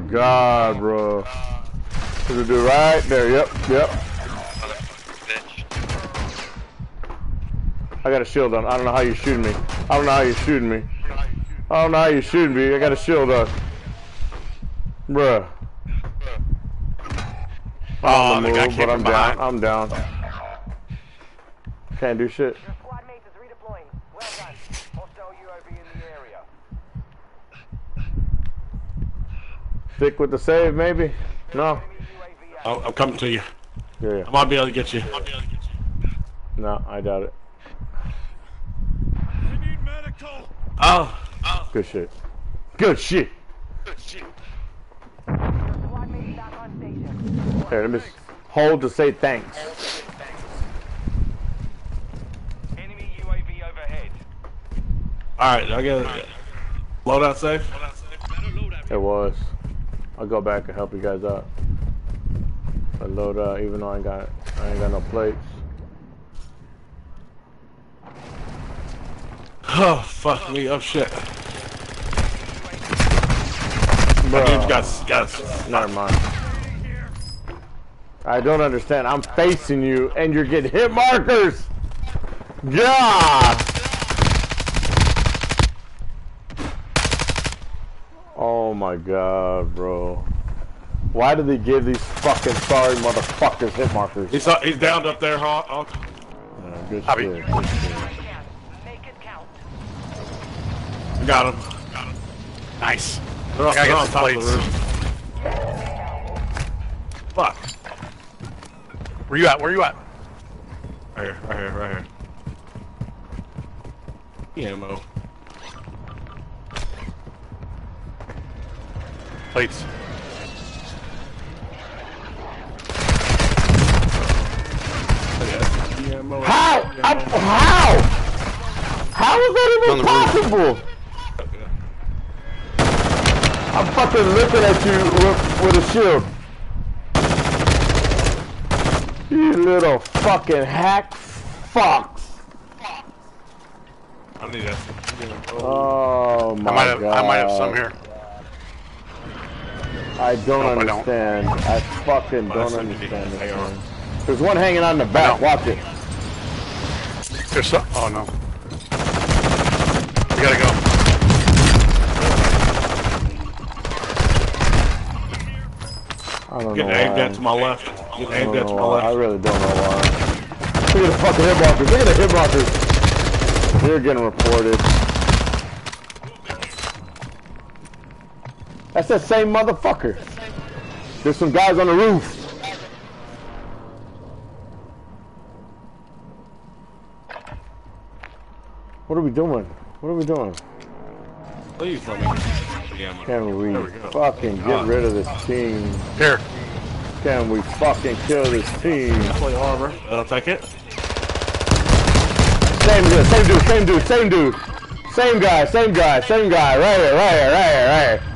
My god, bro. There's a dude right there. Yep, yep. I got a shield on. I don't know how you're shooting me. I don't know how you're shooting me. I don't know how you're shooting me. I got a shield on. Bruh. I'm
Oh,
on
the
the move, but I'm down. I'm down. Can't do shit.
Your squad mate is redeploying. Well done.
Hostile UAV in the area.
Stick with the save, maybe? No.
I'm, I'm coming to you.
Yeah,
I might be able to get you.
No, I doubt it.
Oh.
Good shit. Good shit.
Good shit. back.
Here, let me hold to say thanks.
Enemy UAV overhead.
Alright, I get it. Loadout safe?
It was. I'll go back and help you guys out. I load up, even though I ain't got I ain't got no plates.
Oh, fuck me. Oh, shit. Dude's got, got
Never mind. I don't understand. I'm facing you and you're getting hit markers. God. Oh my god, bro. Why do they give these fucking sorry motherfuckers hit markers?
He's, uh, he's downed up there, huh? Hawk.
Yeah, good
Hobby.
shit. Good shit.
Make it count.
Got him. Got him.
Nice.
They're on,
I
they're on
some
top of the roof. Fuck.
Where you at? Where you at?
Right here, right here, right here. Ammo.
Plates.
How? I, how? How is that even possible? I'm fucking looking at you with, with a shield. You little fucking hack fucks.
I need that.
Oh my
I might have.
god.
I might have some here.
I don't
Nope, I don't.
understand. I, fucking
Oh,
don't
that's what you
understand this thing. There's one hanging on the back. Watch it.
There's some. Oh no. We gotta go.
I don't
Getting
know
aimed
why.
at to my left. Getting aimed at to my
why. I really don't know why. Look at the fucking hit markers. Look at the hit markers. They're getting reported. That's that same motherfucker. There's some guys on the roof. What are we doing? What are we doing?
Me get the.
Can we,
we
fucking get
God.
rid of this team?
Here.
Can we fucking kill this team?
Play armor. I'll take it.
Same dude, same dude, same dude, same dude. Same guy, same guy, same guy. Right here, right here, right here, right here.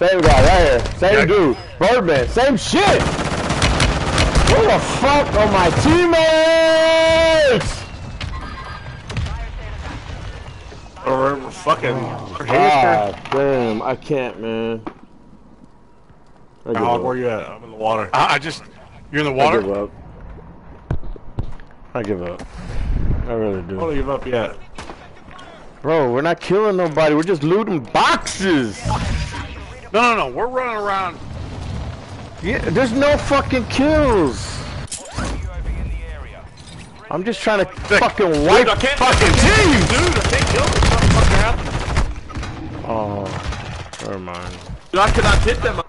Same guy, right here. Same
Yeah.
dude. Birdman, same shit. Who the fuck are my teammates?
Or we're fucking. Oh, we're.
God damn, I can't, man. I give
Hawk,
up.
where you at? I'm in the water.
I, I just. You're in the water?
I give
water.
up. I give up. I really do.
Don't give up yet.
Bro, we're not killing nobody. We're just looting boxes.
No, no, no, we're running around.
Yeah, there's no fucking kills. I'm just trying to fucking wipe dude,
I fucking
team,
dude. I can't kill this motherfucker.
Oh, never mind.
Dude, I cannot hit them.